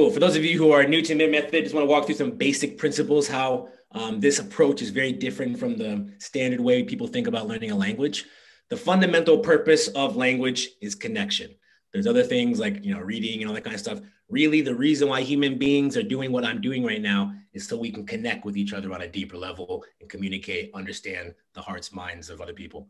cool. For those of you who are new to Mimic Method, just want to walk through some basic principles how um, this approach is very different from the standard way people think about learning a language. The fundamental purpose of language is connection. There's other things like you know reading and all that kind of stuff. Really, the reason why human beings are doing what I'm doing right now is so we can connect with each other on a deeper level and communicate, understand the hearts, minds of other people.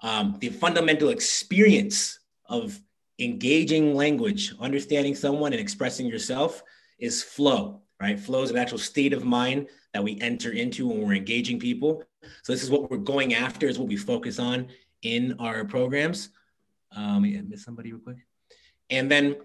Um, the fundamental experience of engaging language, understanding someone and expressing yourself is flow, right? Flow is an actual state of mind that we enter into when we're engaging people. So this is what we're going after, is what we focus on in our programs. Um, yeah, miss somebody real quick. And then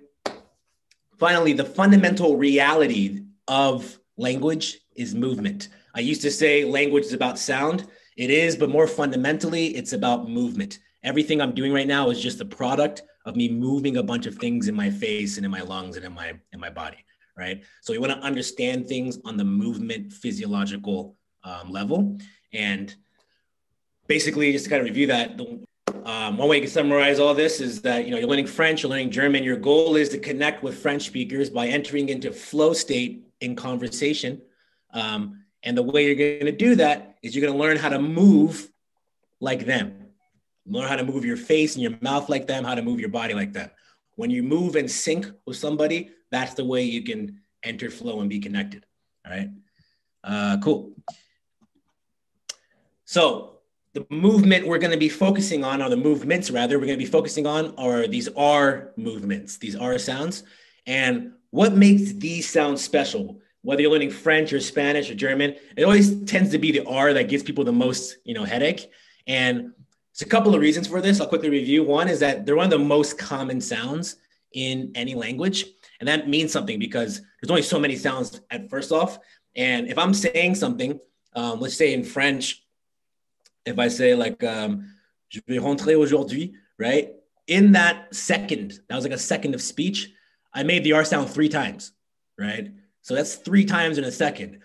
finally, the fundamental reality of language is movement. I used to say language is about sound. It is, but more fundamentally, it's about movement. Everything I'm doing right now is just the product of me moving a bunch of things in my face and in my lungs and in my in my body, right? So we want to understand things on the movement physiological um, level, and basically, just to kind of review that, the, um, one way you can summarize all this is that you know you're learning French, you're learning German. Your goal is to connect with French speakers by entering into flow state in conversation. Um, and the way you're going to do that is you're going to learn how to move like them. Learn how to move your face and your mouth like them, how to move your body like them. When you move and sync with somebody, that's the way you can enter flow and be connected. All right. Uh, cool. So the movement we're going to be focusing on, or the movements rather, we're going to be focusing on are these R movements, these R sounds. And what makes these sounds special? Whether you're learning French or Spanish or German, it always tends to be the R that gives people the most, you know, headache. And there's a couple of reasons for this. I'll quickly review. One is that they're one of the most common sounds in any language. And that means something because there's only so many sounds at first off. And if I'm saying something, um, let's say in French, if I say like um, je vais rentrer aujourd'hui, right? In that second, that was like a second of speech. I made the R sound three times, right? So that's three times in a second,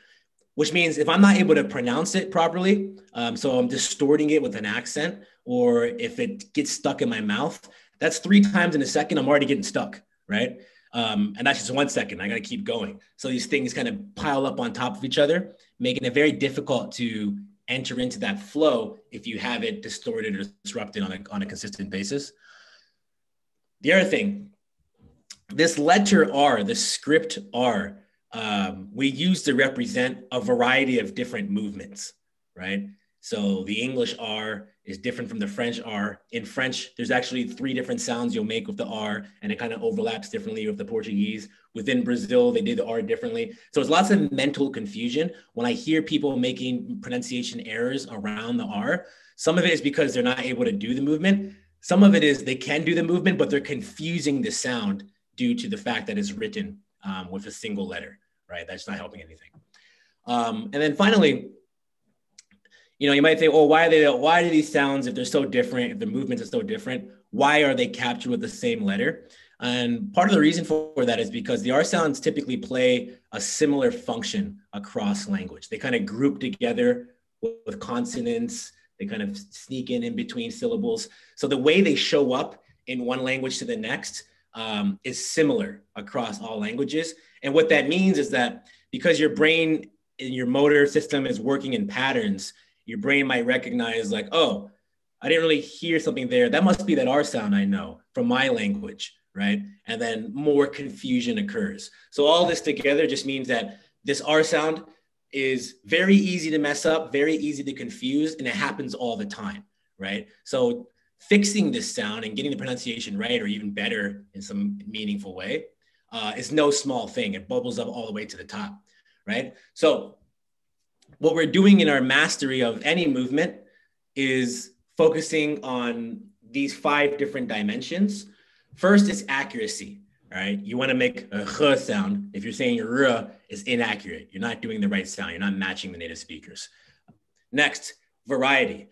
which means if I'm not able to pronounce it properly, um, so I'm distorting it with an accent, or if it gets stuck in my mouth, that's three times in a second. I'm already getting stuck, right? Um, and that's just one second. I got to keep going. So these things kind of pile up on top of each other, making it very difficult to enter into that flow if you have it distorted or disrupted on a, on a consistent basis. The other thing, this letter R, the script R, um, we use to represent a variety of different movements, right? So the English R is different from the French R. In French, there's actually three different sounds you'll make with the R, and it kind of overlaps differently with the Portuguese. Within Brazil, they did the R differently. So there's lots of mental confusion when I hear people making pronunciation errors around the R. Some of it is because they're not able to do the movement. Some of it is they can do the movement, but they're confusing the sound due to the fact that it's written um, with a single letter, right? That's not helping anything. Um, and then finally, you know, you might think, oh, why are they, why do these sounds, if they're so different, if the movements are so different, why are they captured with the same letter? And part of the reason for that is because the R sounds typically play a similar function across language. They kind of group together with consonants. They kind of sneak in in between syllables. So the way they show up in one language to the next um, is similar across all languages. And what that means is that because your brain and your motor system is working in patterns, your brain might recognize like, oh, I didn't really hear something there. That must be that R sound I know from my language, right? And then more confusion occurs. So all this together just means that this R sound is very easy to mess up, very easy to confuse, and it happens all the time, right? So fixing this sound and getting the pronunciation right, or even better in some meaningful way, uh, is no small thing. It bubbles up all the way to the top, right? So what we're doing in our mastery of any movement is focusing on these five different dimensions. First is accuracy, right? You want to make a h sound. If you're saying your r is inaccurate, you're not doing the right sound. You're not matching the native speakers. Next, variety.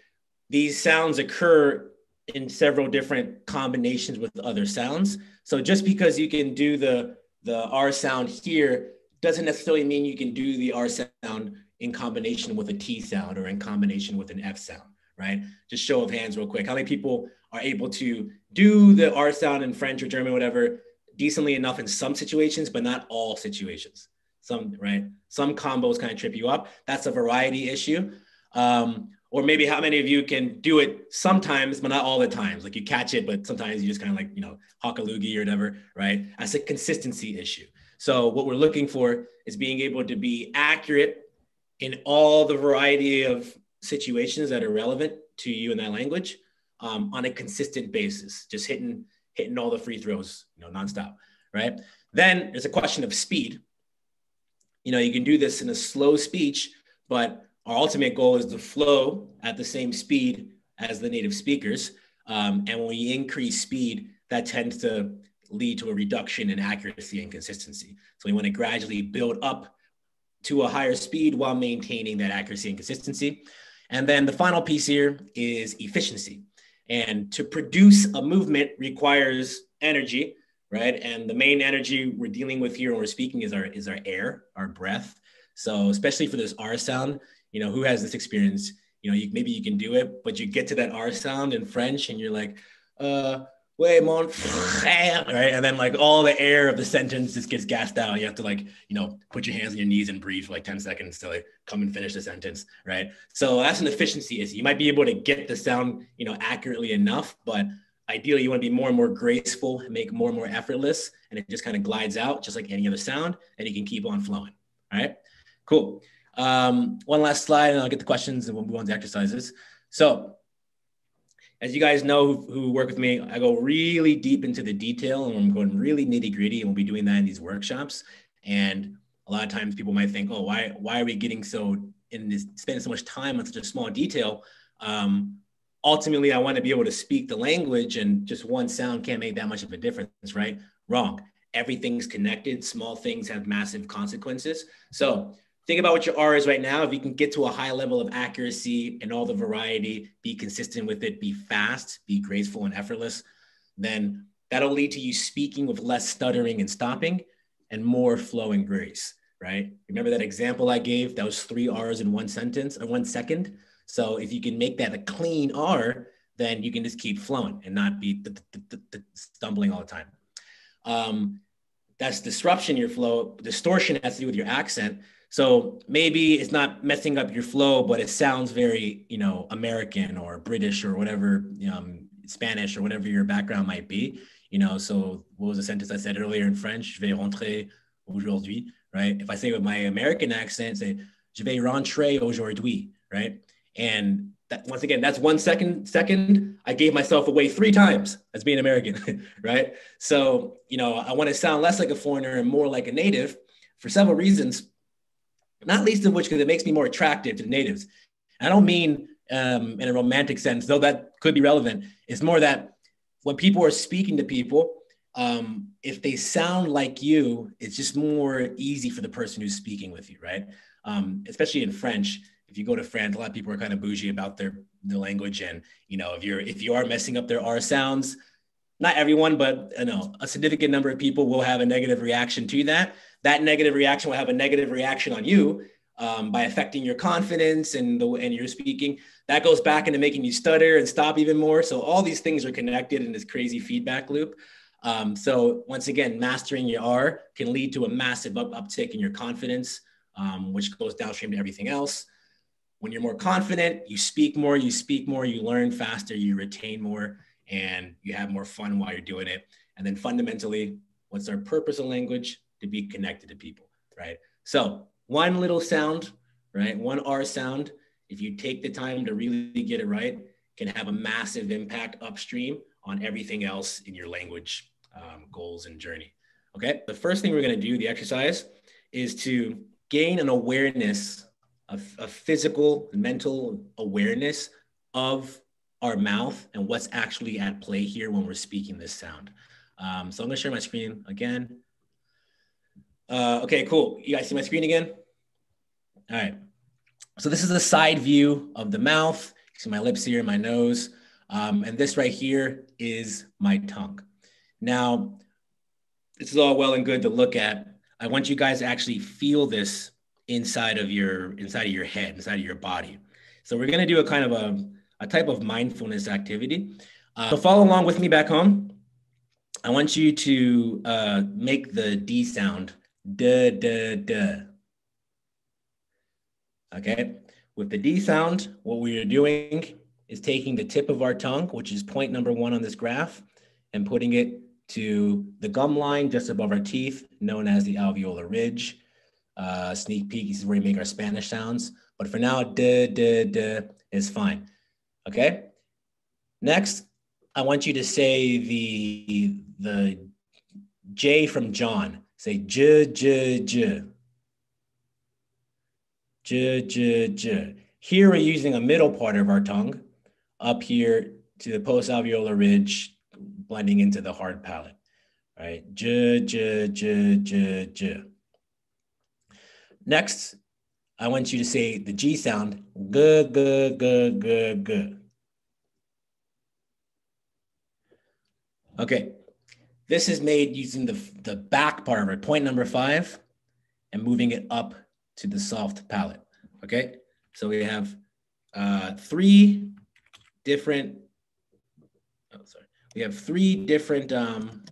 These sounds occur in several different combinations with other sounds. So just because you can do the, the R sound here doesn't necessarily mean you can do the R sound in combination with a T sound or in combination with an F sound, right? Just show of hands real quick. How many people are able to do the R sound in French or German, whatever, decently enough in some situations, but not all situations. Some, right? Some combos kind of trip you up. That's a variety issue. Um, or maybe how many of you can do it sometimes, but not all the times. Like you catch it, but sometimes you just kind of like, you know, hawk a loogie or whatever, right? That's a consistency issue. So what we're looking for is being able to be accurate in all the variety of situations that are relevant to you in that language um, on a consistent basis, just hitting hitting all the free throws, you know, nonstop, right? Then there's a question of speed. You know, you can do this in a slow speech, but our ultimate goal is to flow at the same speed as the native speakers. Um, and when we increase speed, that tends to lead to a reduction in accuracy and consistency. So we want to gradually build up to a higher speed while maintaining that accuracy and consistency. And then the final piece here is efficiency. And to produce a movement requires energy, right? And the main energy we're dealing with here when we're speaking is our is our air, our breath. So especially for this R sound, you know, who has this experience? You know, you, maybe you can do it, but you get to that R sound in French and you're like, uh, way mon frère, right? And then like all the air of the sentence just gets gassed out. You have to like, you know, put your hands on your knees and breathe for like 10 seconds to like come and finish the sentence, right? So that's an efficiency issue. You might be able to get the sound, you know, accurately enough, but ideally you want to be more and more graceful and make more and more effortless. And it just kind of glides out just like any other sound and you can keep on flowing. All right, cool. Um, one last slide and I'll get the questions and we'll move on to exercises. So as you guys know who, who, work with me, I go really deep into the detail and I'm going really nitty gritty and we'll be doing that in these workshops. And a lot of times people might think, oh, why, why are we getting so in this, spending so much time on such a small detail? Um, ultimately, I want to be able to speak the language and just one sound can't make that much of a difference, right? Wrong. Everything's connected. Small things have massive consequences. So think about what your R is right now. If you can get to a high level of accuracy and all the variety, be consistent with it, be fast, be graceful and effortless, then that'll lead to you speaking with less stuttering and stopping and more flow and grace, right? Remember that example I gave? That was three R's in one sentence or one second. So if you can make that a clean R, then you can just keep flowing and not be stumbling all the time. Um, that's disruption your flow. Distortion has to do with your accent. So maybe it's not messing up your flow, but it sounds very, you know, American or British or whatever, um, Spanish or whatever your background might be. You know, so what was the sentence I said earlier in French? Je vais rentrer aujourd'hui, right? If I say with my American accent, say je vais rentrer aujourd'hui, right? And that, once again, that's one second. Second, I gave myself away three times as being American, right? So you know, I want to sound less like a foreigner and more like a native for several reasons not least of which because it makes me more attractive to the natives. I don't mean um, in a romantic sense, though that could be relevant. It's more that when people are speaking to people, um, if they sound like you, it's just more easy for the person who's speaking with you, right? Um, especially in French. If you go to France, a lot of people are kind of bougie about their the language, and you know, if you're if you are messing up their R sounds, not everyone, but you know, a significant number of people will have a negative reaction to that that negative reaction will have a negative reaction on you um, by affecting your confidence and the and your speaking. That goes back into making you stutter and stop even more. So all these things are connected in this crazy feedback loop. Um, so once again, mastering your R can lead to a massive up, uptick in your confidence, um, which goes downstream to everything else. When you're more confident, you speak more, you speak more, you learn faster, you retain more, and you have more fun while you're doing it. And then fundamentally, what's our purpose of language? to be connected to people, right? So one little sound, right? One R sound, if you take the time to really get it right, can have a massive impact upstream on everything else in your language um, goals and journey. Okay. The first thing we're going to do, the exercise, is to gain an awareness, of a physical, mental awareness of our mouth and what's actually at play here when we're speaking this sound. Um, so I'm going to share my screen again. Uh, okay, cool. You guys see my screen again? All right. So this is a side view of the mouth. You see my lips here, my nose. Um, and this right here is my tongue. Now, this is all well and good to look at. I want you guys to actually feel this inside of your inside of your head, inside of your body. So we're gonna do a kind of a, a type of mindfulness activity. Uh, so follow along with me back home. I want you to uh, make the D sound, duh, duh, duh. Okay, with the D sound, what we are doing is taking the tip of our tongue, which is point number one on this graph, and putting it to the gum line just above our teeth, known as the alveolar ridge. Uh, sneak peek, this is where we make our Spanish sounds. But for now, duh, duh, duh is fine. Okay. Next, I want you to say the the J from John. Say j j j. J j j. Here we're using a middle part of our tongue, up here to the post-alveolar ridge, blending into the hard palate. Right? J j j j j. Next, I want you to say the G sound, g g g g g. Okay, this is made using the, the back part of it, point number five, and moving it up to the soft palate. Okay, so we have uh, three different, oh, sorry. We have three different um,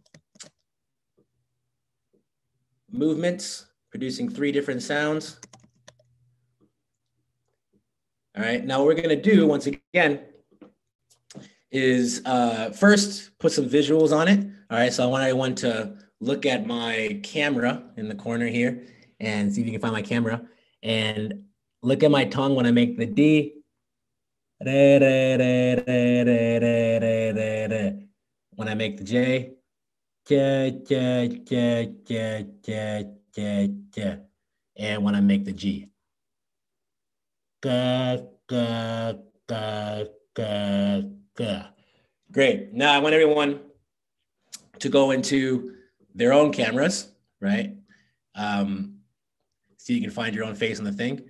movements producing three different sounds. All right, now what we're gonna do once again is uh, first put some visuals on it. All right, so I want everyone to look at my camera in the corner here and see if you can find my camera and look at my tongue when I make the D. When I make the J, and when I make the G. Great. Now I want everyone to go into their own cameras, right? Um, so you can find your own face on the thing.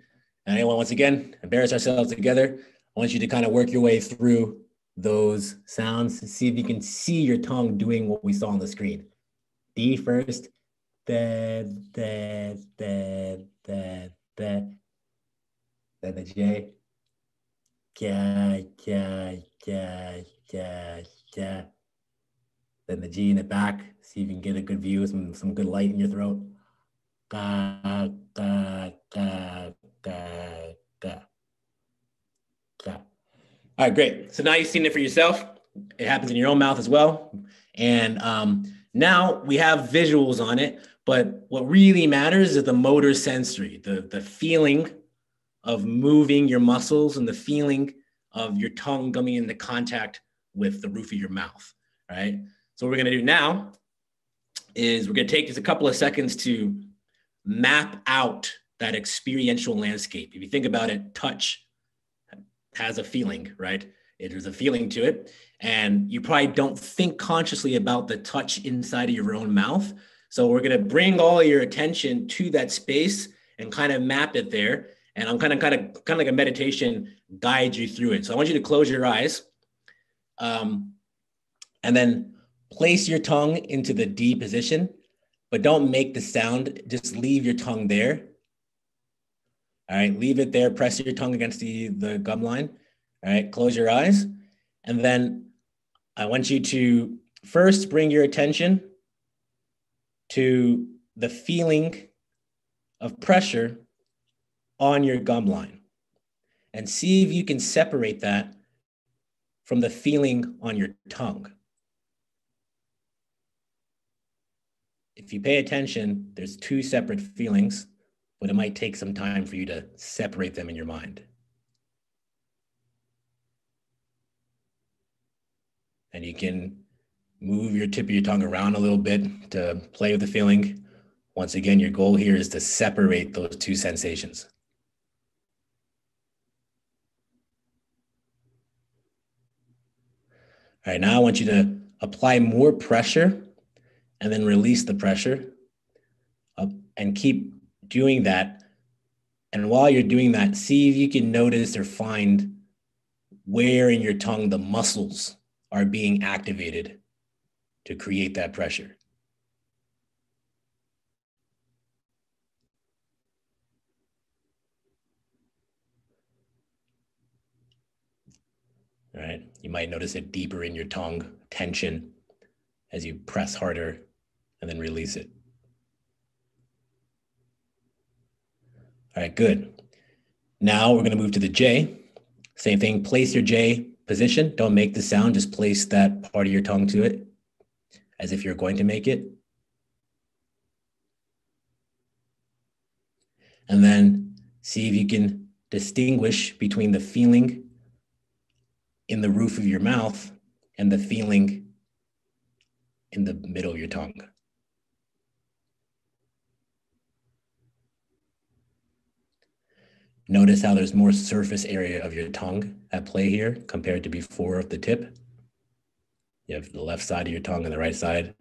And anyone, once again, embarrass ourselves together. I want you to kind of work your way through those sounds to see if you can see your tongue doing what we saw on the screen. D first, da, da, da, da, da. Then the J. Ja, ja, ja, ja. Then the G in the back, see if you can get a good view, some, some good light in your throat. Ga, ga, ga, ga. Ga. All right, great. So now you've seen it for yourself. It happens in your own mouth as well. And um, now we have visuals on it, but what really matters is the motor sensory, the, the feeling of moving your muscles and the feeling of your tongue coming into contact with the roof of your mouth, right? So what we're gonna do now is we're gonna take just a couple of seconds to map out that experiential landscape. If you think about it, touch has a feeling, right? There's a feeling to it. And you probably don't think consciously about the touch inside of your own mouth. So we're gonna bring all your attention to that space and kind of map it there and I'm kind of kind of kind of like a meditation guide you through it. So I want you to close your eyes, um, and then place your tongue into the D position, but don't make the sound. Just leave your tongue there. All right, leave it there. Press your tongue against the the gum line. All right, close your eyes, and then I want you to first bring your attention to the feeling of pressure on your gum line and see if you can separate that from the feeling on your tongue. If you pay attention, there's two separate feelings, but it might take some time for you to separate them in your mind. And you can move your tip of your tongue around a little bit to play with the feeling. Once again, your goal here is to separate those two sensations. All right, now I want you to apply more pressure and then release the pressure uh, and keep doing that. And while you're doing that, see if you can notice or find where in your tongue the muscles are being activated to create that pressure. right? Might notice it deeper in your tongue, tension, as you press harder and then release it. All right, good. Now we're gonna move to the J. Same thing, place your J position. Don't make the sound, just place that part of your tongue to it as if you're going to make it. And then see if you can distinguish between the feeling in the roof of your mouth and the feeling in the middle of your tongue. Notice how there's more surface area of your tongue at play here compared to before of the tip. You have the left side of your tongue and the right side.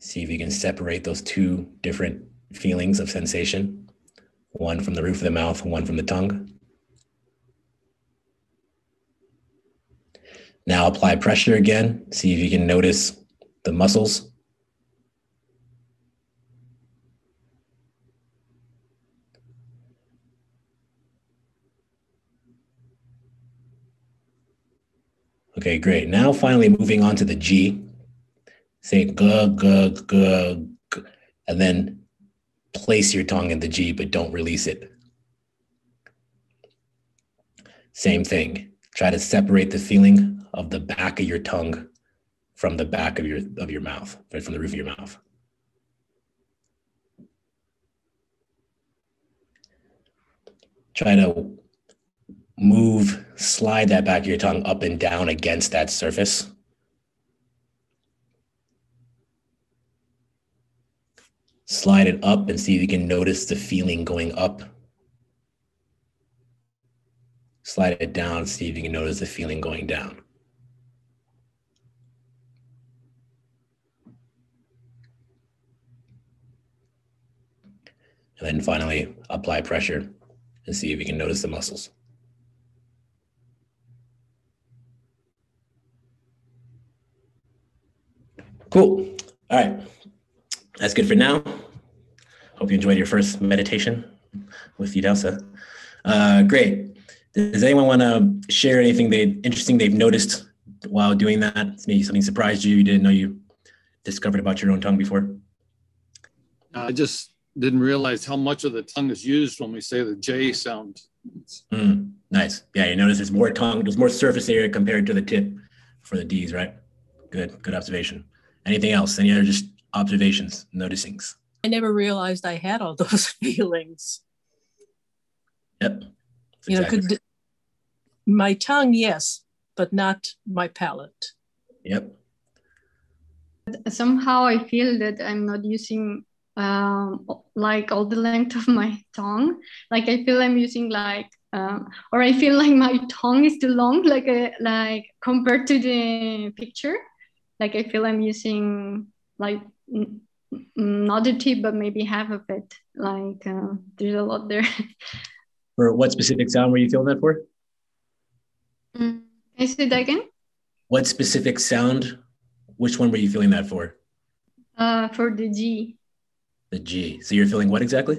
See if you can separate those two different feelings of sensation, one from the roof of the mouth, one from the tongue. Now apply pressure again. See if you can notice the muscles. Okay, great. Now finally moving on to the G. Say g, g, g, g, and then place your tongue in the G, but don't release it. Same thing. Try to separate the feeling of the back of your tongue from the back of your of your mouth, right from the roof of your mouth. Try to move, slide that back of your tongue up and down against that surface. Slide it up and see if you can notice the feeling going up. Slide it down, see if you can notice the feeling going down. And then finally, apply pressure and see if you can notice the muscles. Cool. All right. That's good for now. Hope you enjoyed your first meditation with Idahosa. Uh, great. Does anyone want to share anything they interesting they've noticed while doing that? Maybe something surprised you you didn't know you discovered about your own tongue before. I just didn't realize how much of the tongue is used when we say the J sound. Mm, nice. Yeah, you notice there's more tongue, there's more surface area compared to the tip for the D's, right? Good, good observation. Anything else? Any other just observations, noticings? I never realized I had all those feelings. Yep. you know, could my tongue, yes, but not my palate. Yep. Somehow I feel that I'm not using um, like all the length of my tongue. Like I feel I'm using like, um, or I feel like my tongue is too long, like a, like compared to the picture like I feel I'm using like n- not the tip, but maybe half of it. Like uh, there's a lot there. for what specific sound were you feeling that for? Mm. Can I say that again? What specific sound? Which one were you feeling that for? Uh, for the G. The G. So you're feeling what exactly?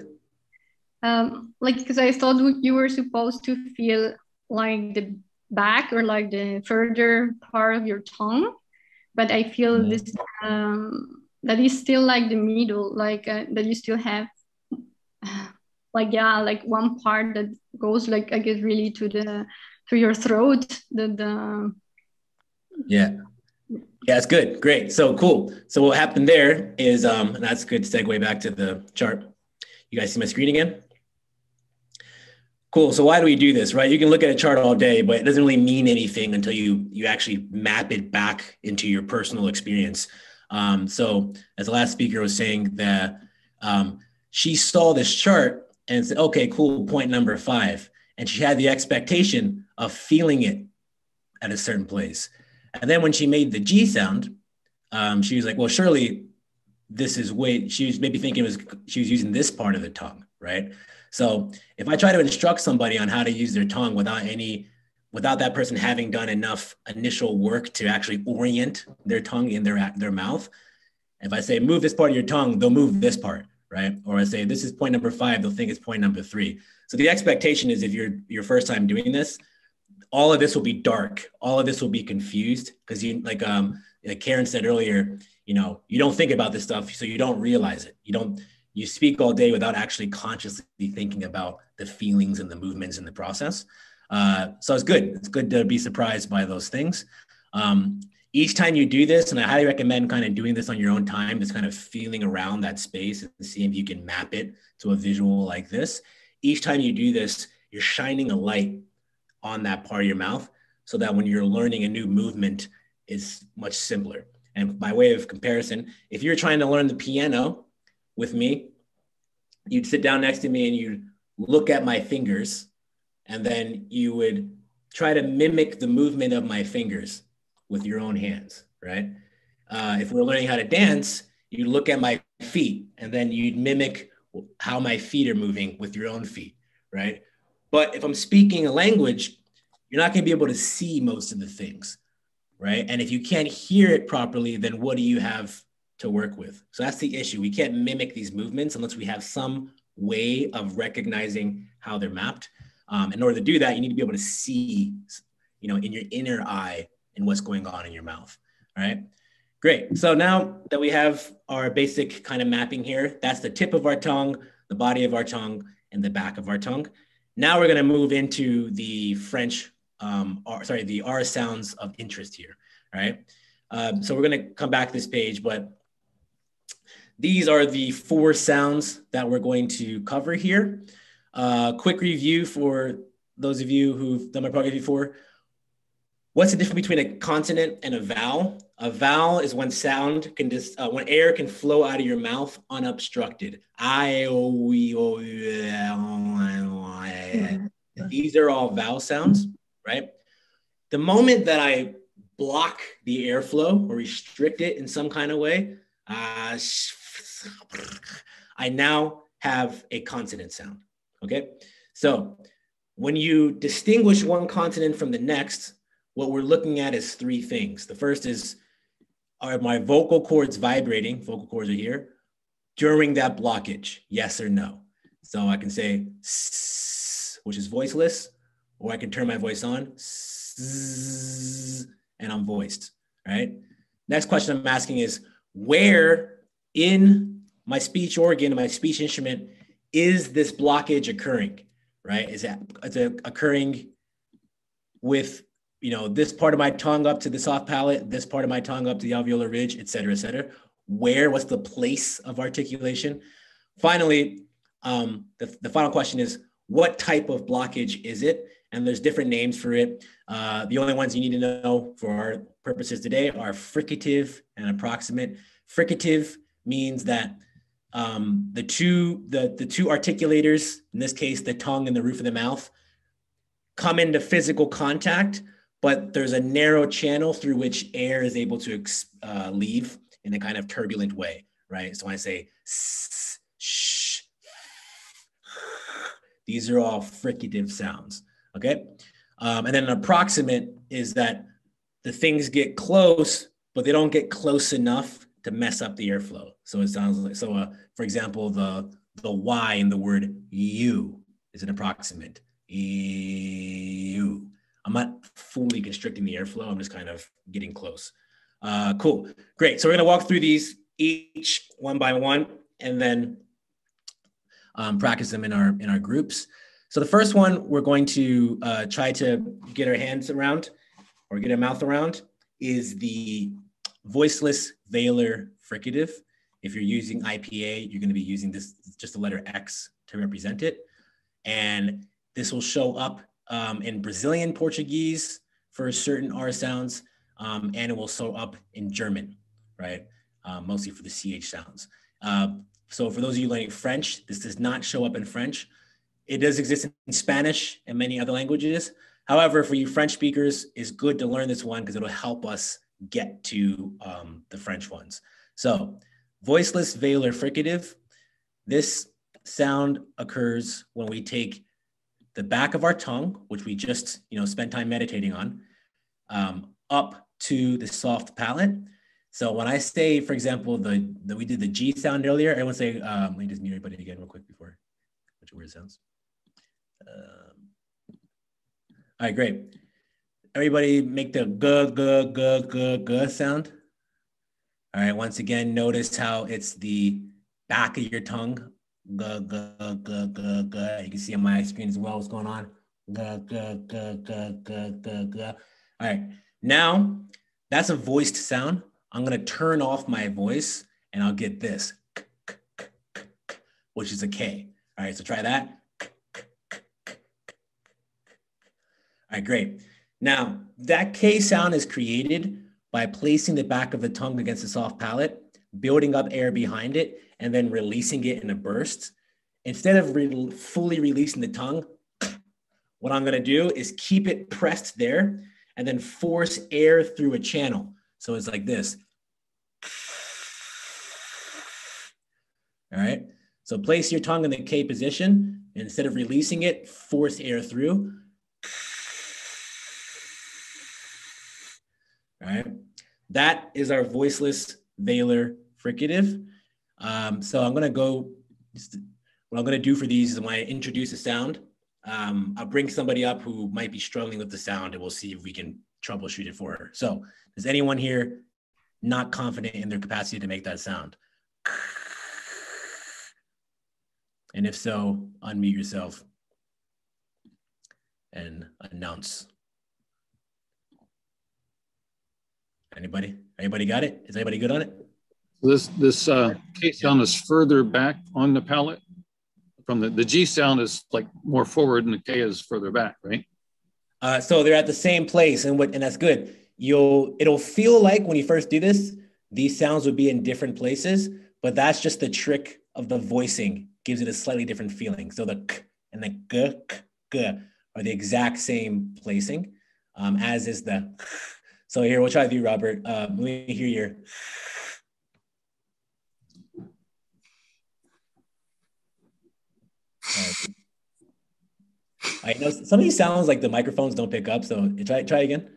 Um, like because I thought you were supposed to feel like the back or like the further part of your tongue but I feel mm-hmm. this um, that is still like the middle, like uh, that you still have like yeah, like one part that goes like I guess really to the to your throat. The the yeah. Yeah, it's good. Great. So cool. So what happened there is um and that's good segue back to the chart. You guys see my screen again? Cool. So why do we do this, right? You can look at a chart all day, but it doesn't really mean anything until you you actually map it back into your personal experience. Um, so as the last speaker was saying, that um, she saw this chart and said, "Okay, cool. Point number five. and she had the expectation of feeling it at a certain place. And then when she made the G sound, um, she was like, "Well, surely this is way." She was maybe thinking was she was using this part of the tongue, right? So if I try to instruct somebody on how to use their tongue without any, without that person having done enough initial work to actually orient their tongue in their their mouth, if I say move this part of your tongue, they'll move this part, right? Or I say this is point number five, they'll think it's point number three. So the expectation is if you're your first time doing this, all of this will be dark. All of this will be confused because you like um like Karen said earlier, you know, you don't think about this stuff, so you don't realize it. You don't you speak all day without actually consciously thinking about the feelings and the movements in the process. Uh, so it's good. It's good to be surprised by those things. Um, each time you do this, and I highly recommend kind of doing this on your own time, just kind of feeling around that space and seeing if you can map it to a visual like this. Each time you do this, you're shining a light on that part of your mouth so that when you're learning a new movement it's much simpler. And by way of comparison, if you're trying to learn the piano with me, you'd sit down next to me and you'd look at my fingers, and then you would try to mimic the movement of my fingers with your own hands, right? Uh, if we're learning how to dance, you look at my feet and then you'd mimic how my feet are moving with your own feet, right? But if I'm speaking a language, you're not going to be able to see most of the things, right? And if you can't hear it properly, then what do you have to work with? So that's the issue. We can't mimic these movements unless we have some way of recognizing how they're mapped. Um, in order to do that, you need to be able to see, you know, in your inner eye and what's going on in your mouth. All right. Great. So now that we have our basic kind of mapping here, that's the tip of our tongue, the body of our tongue, and the back of our tongue. Now we're going to move into the French, um, or, sorry, the R sounds of interest here. All right. Um, so we're going to come back to this page, but these are the four sounds that we're going to cover here. Uh, quick review for those of you who've done my program before. What's the difference between a consonant and a vowel? A vowel is when sound can just uh, when air can flow out of your mouth unobstructed. I o o These are all vowel sounds, right? The moment that I block the airflow or restrict it in some kind of way, uh, I now have a consonant sound. Okay, so when you distinguish one consonant from the next, what we're looking at is three things. The first is, are my vocal cords vibrating? Vocal cords are here during that blockage, yes or no. So I can say, which is voiceless, or I can turn my voice on, and I'm voiced, right? Next question I'm asking is, where in my speech organ, my speech instrument, is this blockage occurring, right? Is that is it occurring with you know, this part of my tongue up to the soft palate, this part of my tongue up to the alveolar ridge, et cetera, et cetera. Where, what's the place of articulation? Finally, um, the, the final question is, what type of blockage is it? And there's different names for it. Uh, the only ones you need to know for our purposes today are fricative and approximant. Fricative means that um, the two the, the two articulators, in this case, the tongue and the roof of the mouth, come into physical contact but there's a narrow channel through which air is able to uh, leave in a kind of turbulent way, right? So when I say sh, these are all fricative sounds, okay? Um, and then an approximant is that the things get close, but they don't get close enough to mess up the airflow. So it sounds like, so uh, for example, the, the Y in the word you is an approximant. You I'm not fully constricting the airflow. I'm just kind of getting close. Uh, cool, great. So we're gonna walk through these each one by one, and then um, practice them in our in our groups. So the first one we're going to uh, try to get our hands around or get our mouth around is the voiceless velar fricative. If you're using IPA, you're going to be using this just the letter X to represent it, and this will show up um, in Brazilian Portuguese for certain R sounds, um, and it will show up in German, right? Uh, mostly for the CH sounds. Uh, so for those of you learning French, this does not show up in French. It does exist in Spanish and many other languages. However, for you French speakers, it's good to learn this one because it'll help us get to um, the French ones. So voiceless velar fricative, this sound occurs when we take the back of our tongue, which we just you know spent time meditating on, um, up to the soft palate. So when I say, for example, the, that we did the G sound earlier, everyone say, um, let me just mute everybody again real quick before which weird sounds. Um, all right, great. Everybody make the g g g g g sound. All right. Once again, notice how it's the back of your tongue. G g g g g. You can see on my screen as well what's going on. G g g g g g g. All right. Now that's a voiced sound. I'm gonna turn off my voice and I'll get this, which is a K. All right. So try that. All right, great. Now, that K sound is created by placing the back of the tongue against the soft palate, building up air behind it, and then releasing it in a burst. Instead of re fully releasing the tongue, what I'm gonna do is keep it pressed there and then force air through a channel. So it's like this. All right. So place your tongue in the K position. Instead of releasing it, force air through. All right. That is our voiceless velar fricative. Um, so I'm going to go, what I'm going to do for these is when I introduce a sound, um, I'll bring somebody up who might be struggling with the sound and we'll see if we can troubleshoot it for her. So is anyone here not confident in their capacity to make that sound? And if so, unmute yourself and announce. Anybody? Anybody got it? Is anybody good on it? This this uh, K sound is further back on the palate from the the G sound is like more forward and the K is further back, right? Uh, so they're at the same place, and what and that's good. You'll it'll feel like when you first do this, these sounds would be in different places, but that's just the trick of the voicing. Gives it a slightly different feeling. So the k and the g, k, g are the exact same placing, um, as is the. So here, we'll try with you, Robert. Uh, let me hear your. I know some of these sounds like the microphones don't pick up, so try try again.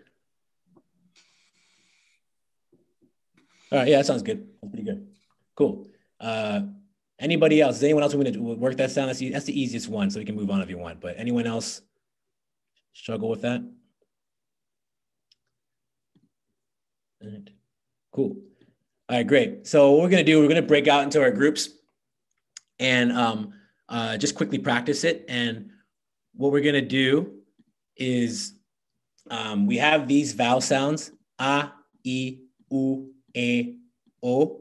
All right, yeah, that sounds good. That's pretty good. Cool. Uh, anybody else? Is anyone else want to work that sound? That's the, that's the easiest one, so we can move on if you want. But anyone else struggle with that? Cool. All right, great. So what we're gonna do, we're gonna break out into our groups and um, uh, just quickly practice it. And what we're gonna do is um, we have these vowel sounds, a, i, u, e, o.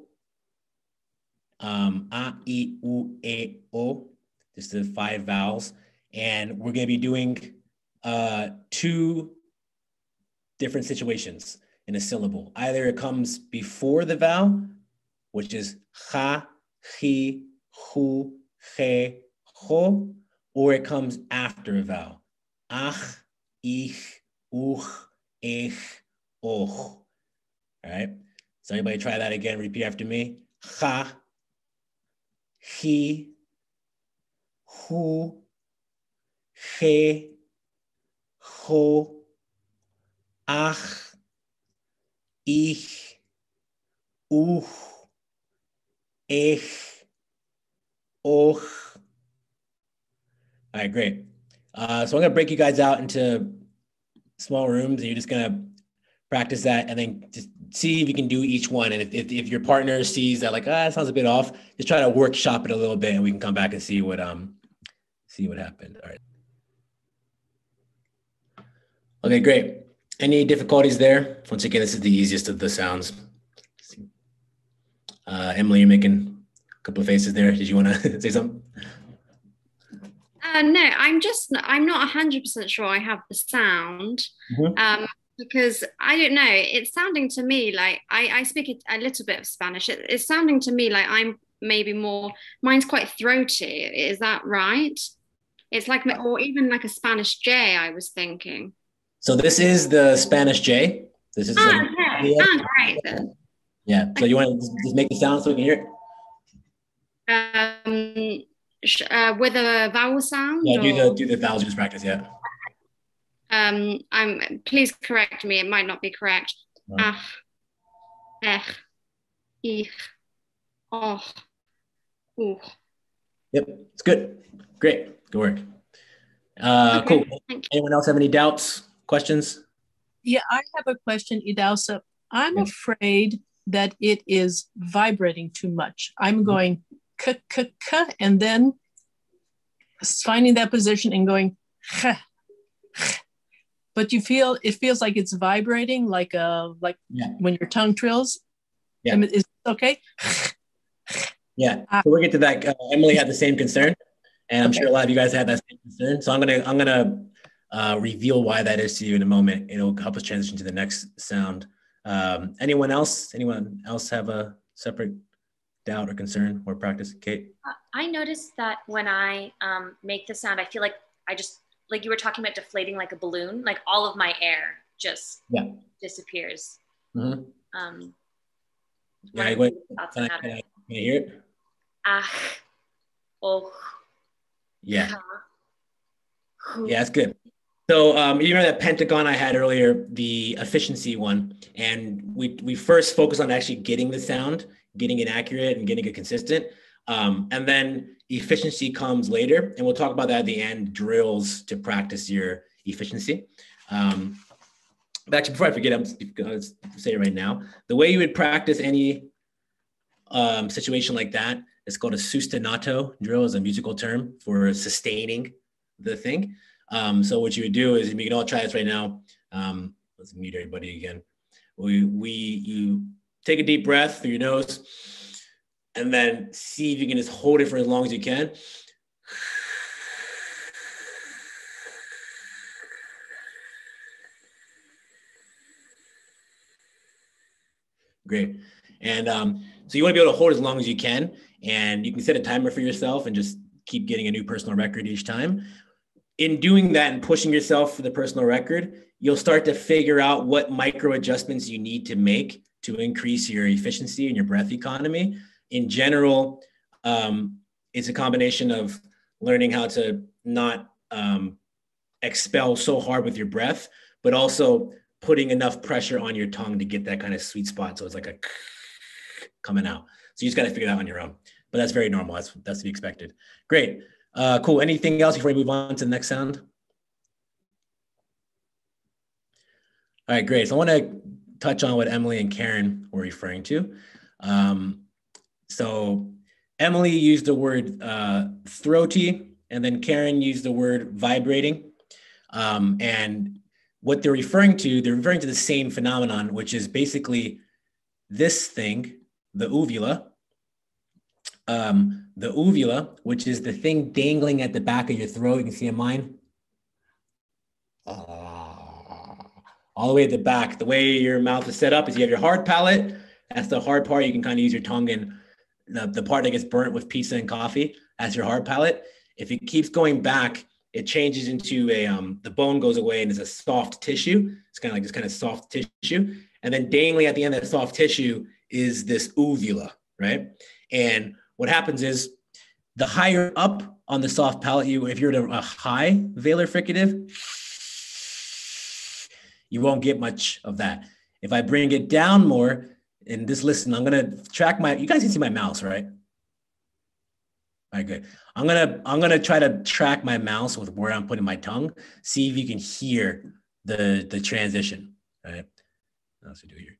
Um, a, i, u, e, o. The five vowels. And we're gonna be doing uh, two different situations in a syllable. Either it comes before the vowel, which is ha, hi, hu, he, ho, or it comes after a vowel. Ach, ich, uch, ich, och. All right. So anybody try that again? Repeat after me. Ha, hi, hu, he, ho, ach, ich, uch, ich, och. All right, great. Uh, so I'm gonna break you guys out into small rooms and you're just gonna practice that and then just see if you can do each one. And if, if, if your partner sees that like, ah, that sounds a bit off, just try to workshop it a little bit and we can come back and see what, um, see what happened. All right. Okay, great. Any difficulties there? Once again, this is the easiest of the sounds. Uh, Emily, you're making a couple of faces there. Did you want to say something? Uh, no, I'm just, I'm not 100% sure I have the sound. Mm-hmm. Um, because I don't know, it's sounding to me like I, I speak a, a little bit of Spanish. It, it's sounding to me like I'm maybe more, mine's quite throaty. Is that right? It's like, or even like a Spanish J, I was thinking. So this is the Spanish J. This is ah, okay. ah, great. Yeah. So you want to just make the sound so we can hear it? Um, uh, with a vowel sound. Yeah, do the do the vowels just practice. Yeah. Um, I'm. Please correct me. It might not be correct. Ah, eh, ich, oh, ooh. Yep, it's good. Great. Good work. Uh, okay. Cool. Anyone else have any doubts? Questions? Yeah, I have a question, Idahosa. I'm afraid that it is vibrating too much. I'm mm-hmm. going k k k and then finding that position and going but you feel it feels like it's vibrating like a like yeah. when your tongue trills. Yeah. Is okay? Yeah. So we'll get to that. Uh, Emily had the same concern, and I'm okay. sure a lot of you guys had that same concern. So I'm gonna I'm gonna uh, reveal why that is to you in a moment. It'll help us transition to the next sound. Um, anyone else? Anyone else have a separate doubt or concern or practice? Kate. Uh, I noticed that when I um, make the sound, I feel like I just like you were talking about deflating like a balloon. Like all of my air just yeah. disappears. Mm-hmm. Um, yeah, I went, can, I, can, I, can I hear it? Ah, oh. Yeah. Yeah, that's good. So um, you remember that pentagon I had earlier, the efficiency one, and we we first focus on actually getting the sound, getting it accurate, and getting it consistent, um, and then efficiency comes later, and we'll talk about that at the end. Drills to practice your efficiency. Um, but actually, before I forget, I'm going to say it right now. The way you would practice any um, situation like that is called a sostenuto drill, is a musical term for sustaining the thing. Um, so what you would do is, we can all try this right now. Um, let's mute everybody again. We, we, you take a deep breath through your nose and then see if you can just hold it for as long as you can. Great. And um, so you want to be able to hold as long as you can. And you can set a timer for yourself and just keep getting a new personal record each time. In doing that and pushing yourself for the personal record, you'll start to figure out what micro adjustments you need to make to increase your efficiency and your breath economy. In general, um, it's a combination of learning how to not um, expel so hard with your breath, but also putting enough pressure on your tongue to get that kind of sweet spot. So it's like a coming out. So you just got to figure that out on your own. But that's very normal. That's that's to be expected. Great. Uh, cool. Anything else before we move on to the next sound? All right, great. So I want to touch on what Emily and Karen were referring to. Um, so Emily used the word uh, throaty, and then Karen used the word vibrating. Um, and what they're referring to, they're referring to the same phenomenon, which is basically this thing, the uvula. Um, the uvula, which is the thing dangling at the back of your throat. You can see in mine. Uh, all the way at the back. The way your mouth is set up is you have your hard palate. That's the hard part. You can kind of use your tongue and the, the part that gets burnt with pizza and coffee. That's your hard palate. If it keeps going back, it changes into a um, the bone goes away and it's a soft tissue. It's kind of like this kind of soft tissue, and then dangling at the end of the soft tissue is this uvula, right? And what happens is the higher up on the soft palate you, if you're at a high velar fricative, you won't get much of that. If I bring it down more, and this listen, I'm gonna track my. You guys can see my mouse, right? All right, good. I'm gonna I'm gonna try to track my mouse with where I'm putting my tongue. See if you can hear the the transition. All right. What else we do here?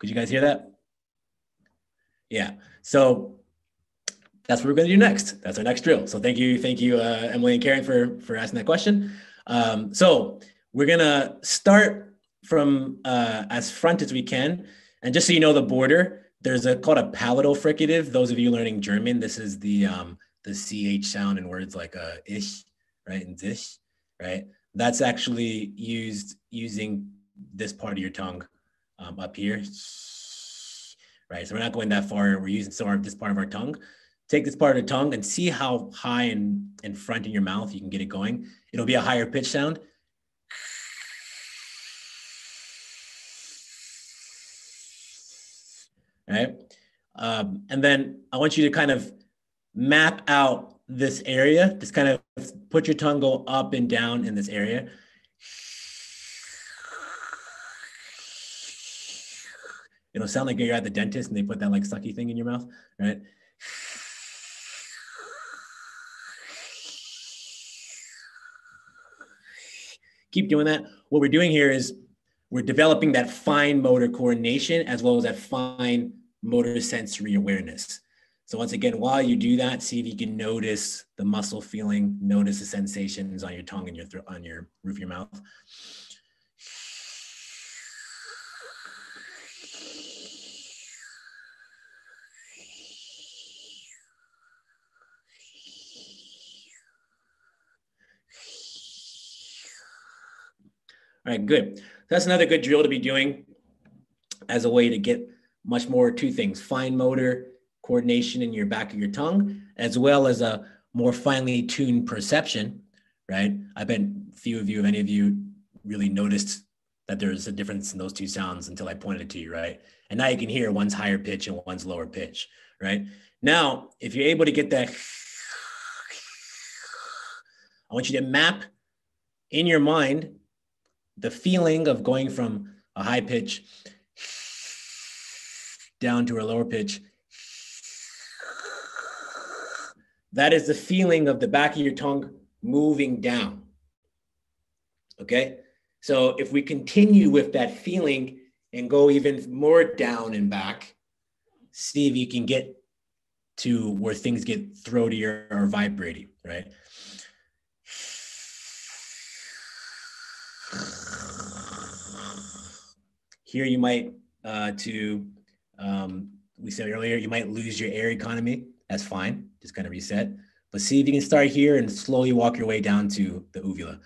Could you guys hear that? Yeah. So that's what we're going to do next. That's our next drill. So thank you, thank you, uh, Emily and Karen for for asking that question. Um, so we're gonna start from uh, as front as we can, and just so you know the border, there's a called a palatal fricative. Those of you learning German, this is the um, the ch sound in words like uh, ich, right, and dich, right. That's actually used using this part of your tongue um, up here right? So we're not going that far. We're using some of this part of our tongue. Take this part of the tongue and see how high and in front in your mouth you can get it going. It'll be a higher pitch sound. Right. Um, and then I want you to kind of map out this area. Just kind of put your tongue go up and down in this area. It'll sound like you're at the dentist and they put that like sucky thing in your mouth, right? Keep doing that. What we're doing here is we're developing that fine motor coordination as well as that fine motor sensory awareness. So once again, while you do that, see if you can notice the muscle feeling, notice the sensations on your tongue and your throat, on your roof of your mouth. All right, good. That's another good drill to be doing as a way to get much more two things, fine motor coordination in your back of your tongue, as well as a more finely tuned perception, right? I bet few of you, if any of you really noticed that there's a difference in those two sounds until I pointed it to you, right? And now you can hear one's higher pitch and one's lower pitch, right? Now, if you're able to get that, I want you to map in your mind the feeling of going from a high pitch down to a lower pitch. That is the feeling of the back of your tongue moving down. Okay. So if we continue with that feeling and go even more down and back, see if you can get to where things get throatier or vibrating, right? Here you might, uh, to, um, we said earlier, you might lose your air economy. That's fine, just kind of reset. But see if you can start here and slowly walk your way down to the uvula.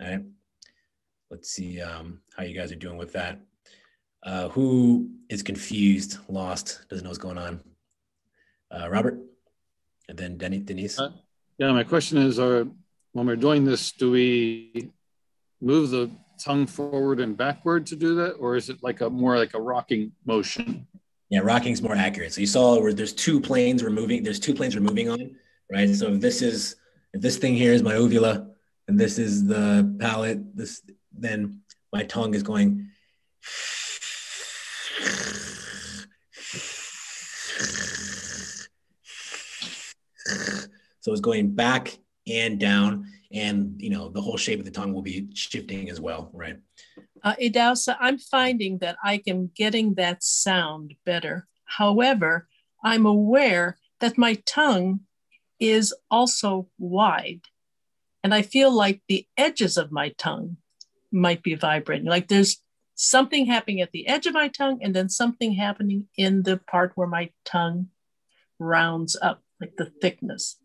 All right. Let's see um, how you guys are doing with that. Uh, who is confused, lost, doesn't know what's going on? Uh, Robert, and then Denny, Denise. Uh, yeah, my question is: Are when we're doing this, do we move the tongue forward and backward to do that, or is it like a more like a rocking motion? Yeah, rocking is more accurate. So you saw where there's two planes we're moving. There's two planes we're moving on, right? So if this is if this thing here is my uvula, and this is the palate, this then my tongue is going so it's going back and down, and you know the whole shape of the tongue will be shifting as well, right? Uh, Idahosa, I'm finding that I am getting that sound better. However, I'm aware that my tongue is also wide, and I feel like the edges of my tongue might be vibrating. Like there's something happening at the edge of my tongue and then something happening in the part where my tongue rounds up like the thickness.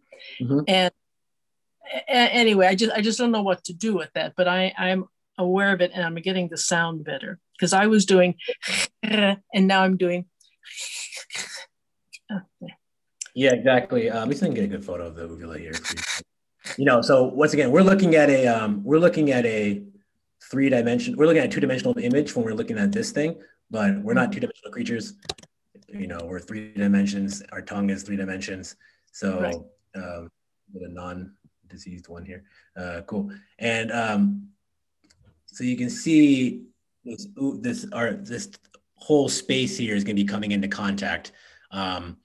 Mm-hmm. and anyway i just i just don't know what to do with that but i i'm aware of it and i'm getting the sound better because i was doing and now i'm doing yeah exactly. Um, let me get a good photo of the uvula here. You know so once again we're looking at a um, we're looking at a three dimension. We're looking at two dimensional image when we're looking at this thing, but we're not two dimensional creatures. You know, we're three dimensions. Our tongue is three dimensions. So right. um, a non-diseased one here. Uh, cool. And um, so you can see this this our this whole space here is going to be coming into contact. Um,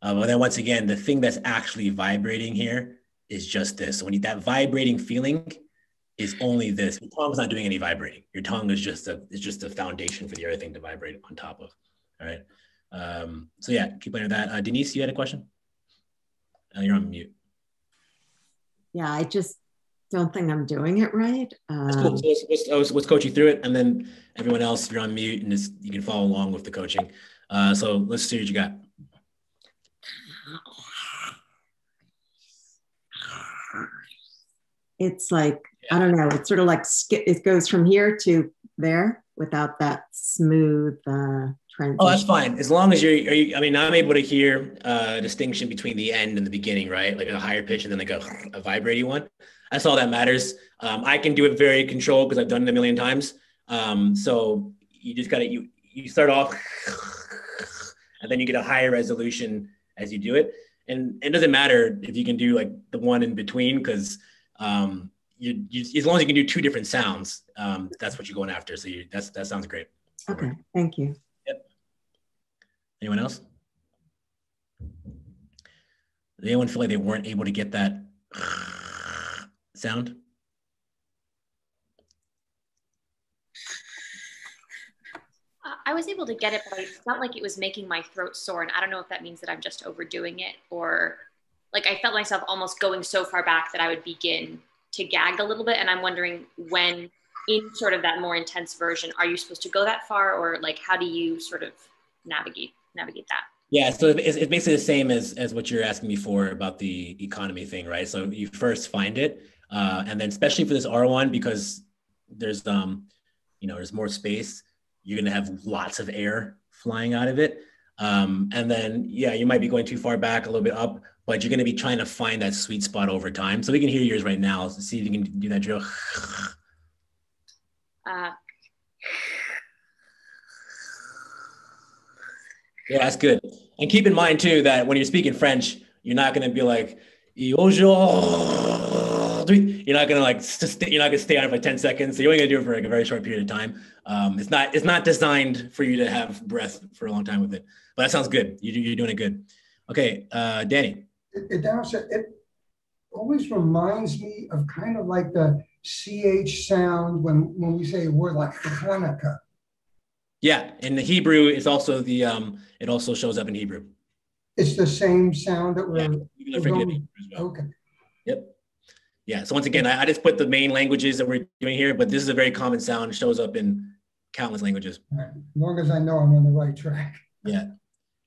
uh, but then once again, the thing that's actually vibrating here is just this. So when you, that vibrating feeling is only this. Your tongue's not doing any vibrating. Your tongue is just a is just a foundation for the other thing to vibrate on top of. All right. Um, so yeah, keep playing with that. Uh, Denise, you had a question? Uh, you're on mute. Yeah, I just don't think I'm doing it right. Um, cool. so let's, let's, let's, coach you through it, and then everyone else, if you're on mute, and you can follow along with the coaching. Uh, so let's see what you got. It's like I don't know. It's sort of like it goes from here to there without that smooth uh, transition. Oh, that's fine. As long as you're, you, I mean, I'm able to hear uh, a distinction between the end and the beginning, right? Like a higher pitch and then like a, a vibrating one. That's all that matters. Um, I can do it very controlled because I've done it a million times. Um, so you just gotta you you start off, and then you get a higher resolution as you do it. And it doesn't matter if you can do like the one in between because um, you, you, as long as you can do two different sounds, um, that's what you're going after. So you, that's that sounds great. Okay, thank you. Yep. Anyone else? Did anyone feel like they weren't able to get that sound? I was able to get it, but I felt like it was making my throat sore. And I don't know if that means that I'm just overdoing it or like I felt myself almost going so far back that I would begin to gag a little bit. And I'm wondering when in sort of that more intense version, are you supposed to go that far or like how do you sort of navigate navigate that? Yeah, so it's, it's basically the same as as what you're asking before about the economy thing, right? So you first find it, uh, and then especially for this R1 because there's um, you know, there's more space. You're gonna have lots of air flying out of it, um, and then yeah, you might be going too far back, a little bit up, but you're gonna be trying to find that sweet spot over time. So we can hear yours right now. So see if you can do that drill. Uh, yeah, that's good. And keep in mind too that when you're speaking French, you're not going to be like, you're not going to like, you're not going to stay on it for 10 seconds. So you're only going to do it for like a very short period of time. Um, it's not, it's not designed for you to have breath for a long time with it, but that sounds good. You, you're doing it good. Okay. Uh, Danny. It, it, it always reminds me of kind of like the ch sound when when we say a word like Hanukkah. Yeah, in the Hebrew, it's also the um, it also shows up in Hebrew. It's the same sound that we're, yeah, we're going, well. Okay. Yep. Yeah. So once again, I, I, just put the main languages that we're doing here, but this is a very common sound. It shows up in countless languages. Right. As long as I know I'm on the right track. Yeah.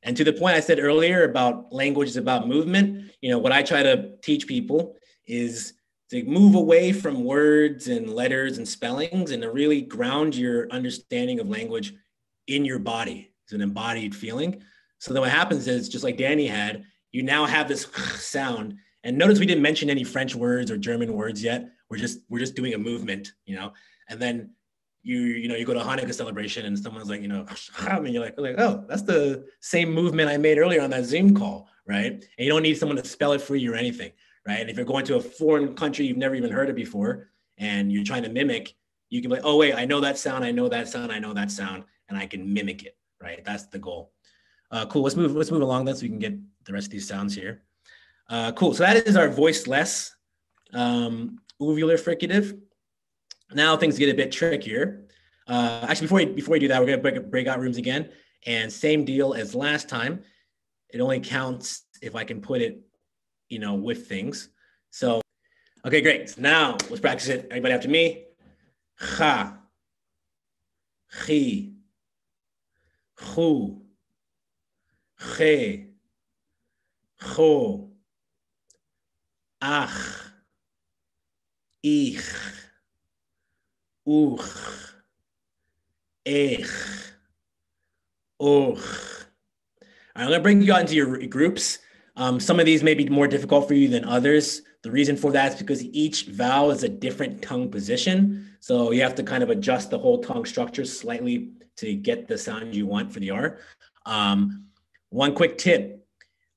And to the point I said earlier about language is about movement, you know, what I try to teach people is to move away from words and letters and spellings and to really ground your understanding of language in your body. It's an embodied feeling. So then what happens is just like Danny had, you now have this sound. And notice we didn't mention any French words or German words yet. We're just we're just doing a movement, you know. And then you you know you go to Hanukkah celebration and someone's like you know and you're like like oh that's the same movement I made earlier on that Zoom call, right? And you don't need someone to spell it for you or anything right? And if you're going to a foreign country you've never even heard it before and you're trying to mimic, you can be like, oh, wait, I know that sound, I know that sound, I know that sound, and I can mimic it, right? That's the goal. Uh, cool, let's move, let's move along then so we can get the rest of these sounds here. Uh, cool, so that is our voiceless um, uvular fricative. Now things get a bit trickier. Uh, actually, before we, before we do that, we're gonna break, break out rooms again. And same deal as last time. It only counts if I can put it you know, with things. So, okay, great. So now let's practice it. Everybody after me. Ha, chi, chu, che, cho, ach, ich, uch, ech, och. I'm going to bring you out into your groups. Um, some of these may be more difficult for you than others. The reason for that is because each vowel is a different tongue position. So you have to kind of adjust the whole tongue structure slightly to get the sound you want for the R. Um, one quick tip.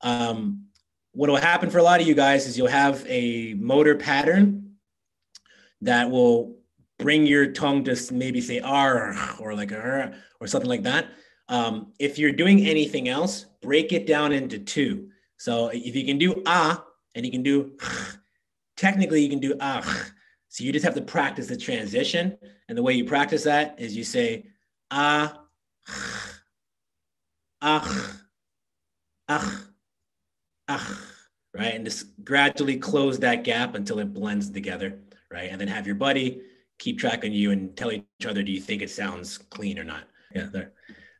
Um, what will happen for a lot of you guys is you'll have a motor pattern that will bring your tongue to maybe say R or like R or something like that. Um, if you're doing anything else, break it down into two. So if you can do ah and you can do technically you can do ah. So you just have to practice the transition. And the way you practice that is you say ah, ah, ah, ah, right? And just gradually close that gap until it blends together, right? And then have your buddy keep track on you and tell each other, do you think it sounds clean or not? Yeah, there.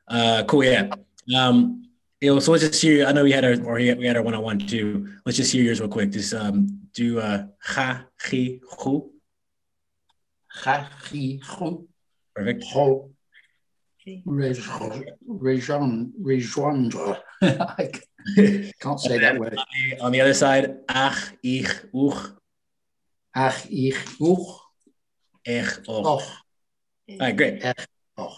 Uh, cool, yeah. Um, you know, so let's just hear. I know we had our or we had our one on one too. Let's just hear yours real quick. Just um, do uh, ha, chi, hu. Ha, chi, hu. Perfect. Ho. Rejoindre. I can't say that word. On the, on the other side, ach, ich, uch. Ach, ich, uch, ech, och. och, All right, great. ech, och.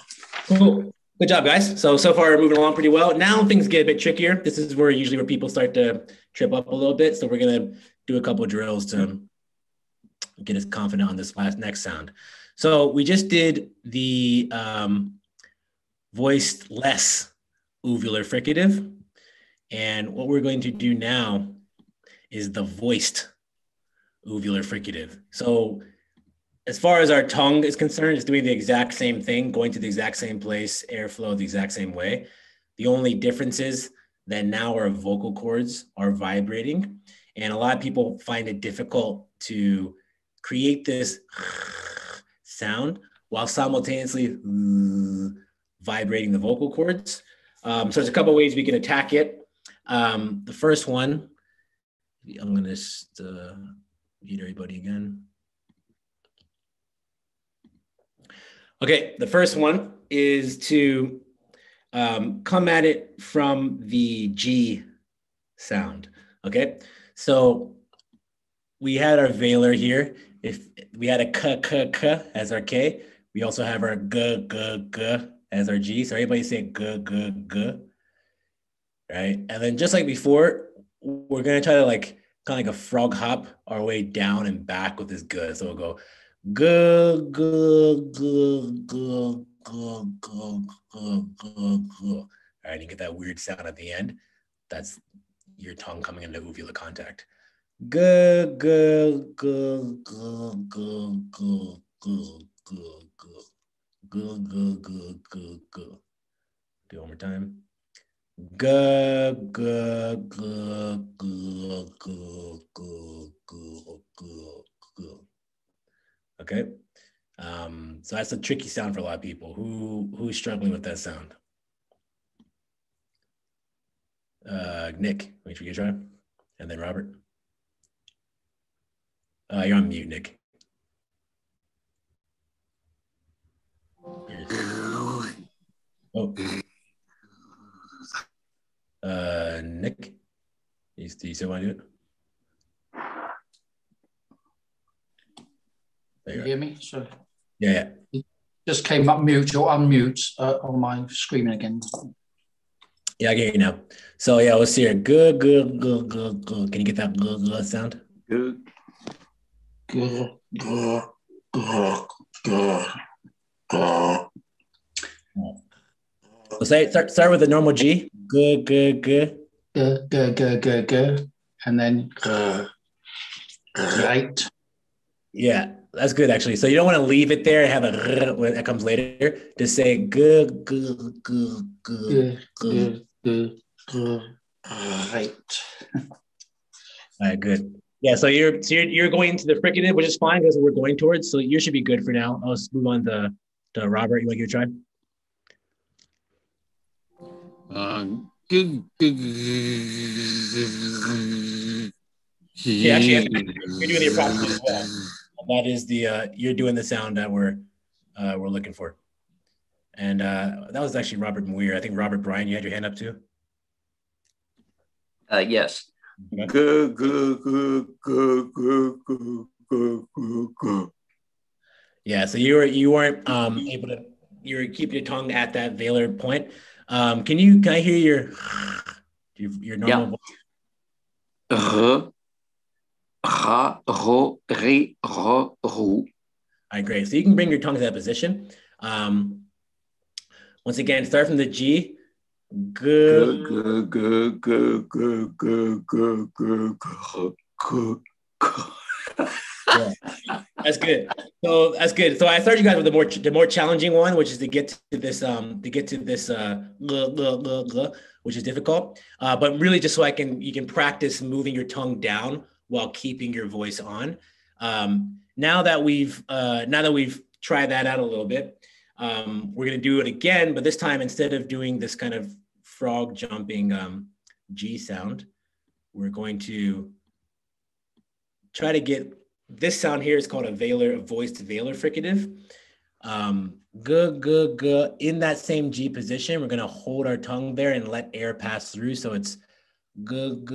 Cool. Good job, guys. So so far moving along pretty well. Now things get a bit trickier. This is where usually where people start to trip up a little bit. So we're gonna do a couple drills to get us confident on this last next sound. So we just did the um, voiced less uvular fricative, and what we're going to do now is the voiced uvular fricative. So as far as our tongue is concerned, it's doing the exact same thing, going to the exact same place, airflow the exact same way. The only difference is that now our vocal cords are vibrating. And a lot of people find it difficult to create this sound while simultaneously vibrating the vocal cords. Um, so there's a couple ways we can attack it. Um, the first one, I'm gonna just uh, mute everybody again. Okay, the first one is to um, come at it from the G sound. Okay, so we had our velar here. If we had a k k k as our K, we also have our g g g as our G. So everybody say g g g, right? And then just like before, we're gonna try to like kind of like a frog hop our way down and back with this g. So we'll go G g g g g g g g g. All right, you get that weird sound at the end. That's your tongue coming into uvular contact. G g g g g g g g g g g g g. Do it one more time. G g g g g g g g g. Okay. Um, so that's a tricky sound for a lot of people. Who who's struggling with that sound? Uh, Nick, wait for you try, and then Robert. Uh, you're on mute, Nick. Oh. Uh, Nick, do you still want to do it? There You you hear me? So Yeah, yeah. just came up mute or unmute uh, on my screen again. Yeah, I get you now. So yeah, let's see here. Good, good, good, good, good. Can you get that good, good sound? Good. Good. Good. Good. Good. Good. So say start start with a normal G. Good, good, good. Good. Good. Good. Good. Good. And then good. Right. Yeah, that's good actually. So you don't want to leave it there and have a r when that comes later. Just say good, good, good, good, Good. good. Good. Good. Good. Right. All right, good. Yeah, so you're so you're, you're going to the fricative, which is fine because we're going towards. So you should be good for now. I'll just move on to, to Robert. You want to give it a try? Uh, good, good. Yeah, actually, you're doing the approximant as well. That is the uh, you're doing the sound that we're uh, we're looking for. And uh, that was actually Robert Muir. I think Robert Bryan, you had your hand up too. Uh, yes. Good, good, good, good, good, good, good, good. Yeah, so you were you weren't um, able to you were keeping your tongue at that velar point. Um, can you can I hear your your, your normal voice? R, ra, ro, re, ro, ru. All right, great. So you can bring your tongue to that position. Um, once again, start from the G. yeah, that's good. So that's good. So I started you guys with the more the more challenging one, which is to get to this um to get to this uh which is difficult. Uh, but really, just so I can you can practice moving your tongue down while keeping your voice on. Um, now that we've uh, now that we've tried that out a little bit, um, we're gonna do it again. But this time instead of doing this kind of frog jumping um, G sound, we're going to try to get this sound here is called a velar, a voiced velar fricative. Um, good, good, g. In that same G position, we're gonna hold our tongue there and let air pass through. So it's G, g, g,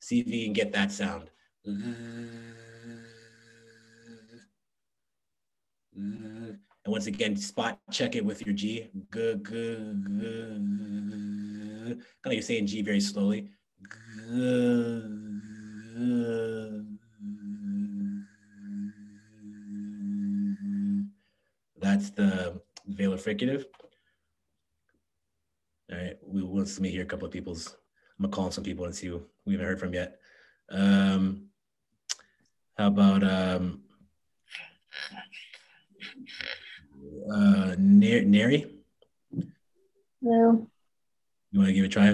See if you can get that sound. And once again, spot check it with your G. Kind of you're saying G very slowly. That's the velar fricative. All right, we want to hear a couple of people's. I'm gonna call some people and see who we haven't heard from yet. Um, how about um, uh, Neri? No. You want to give it a try?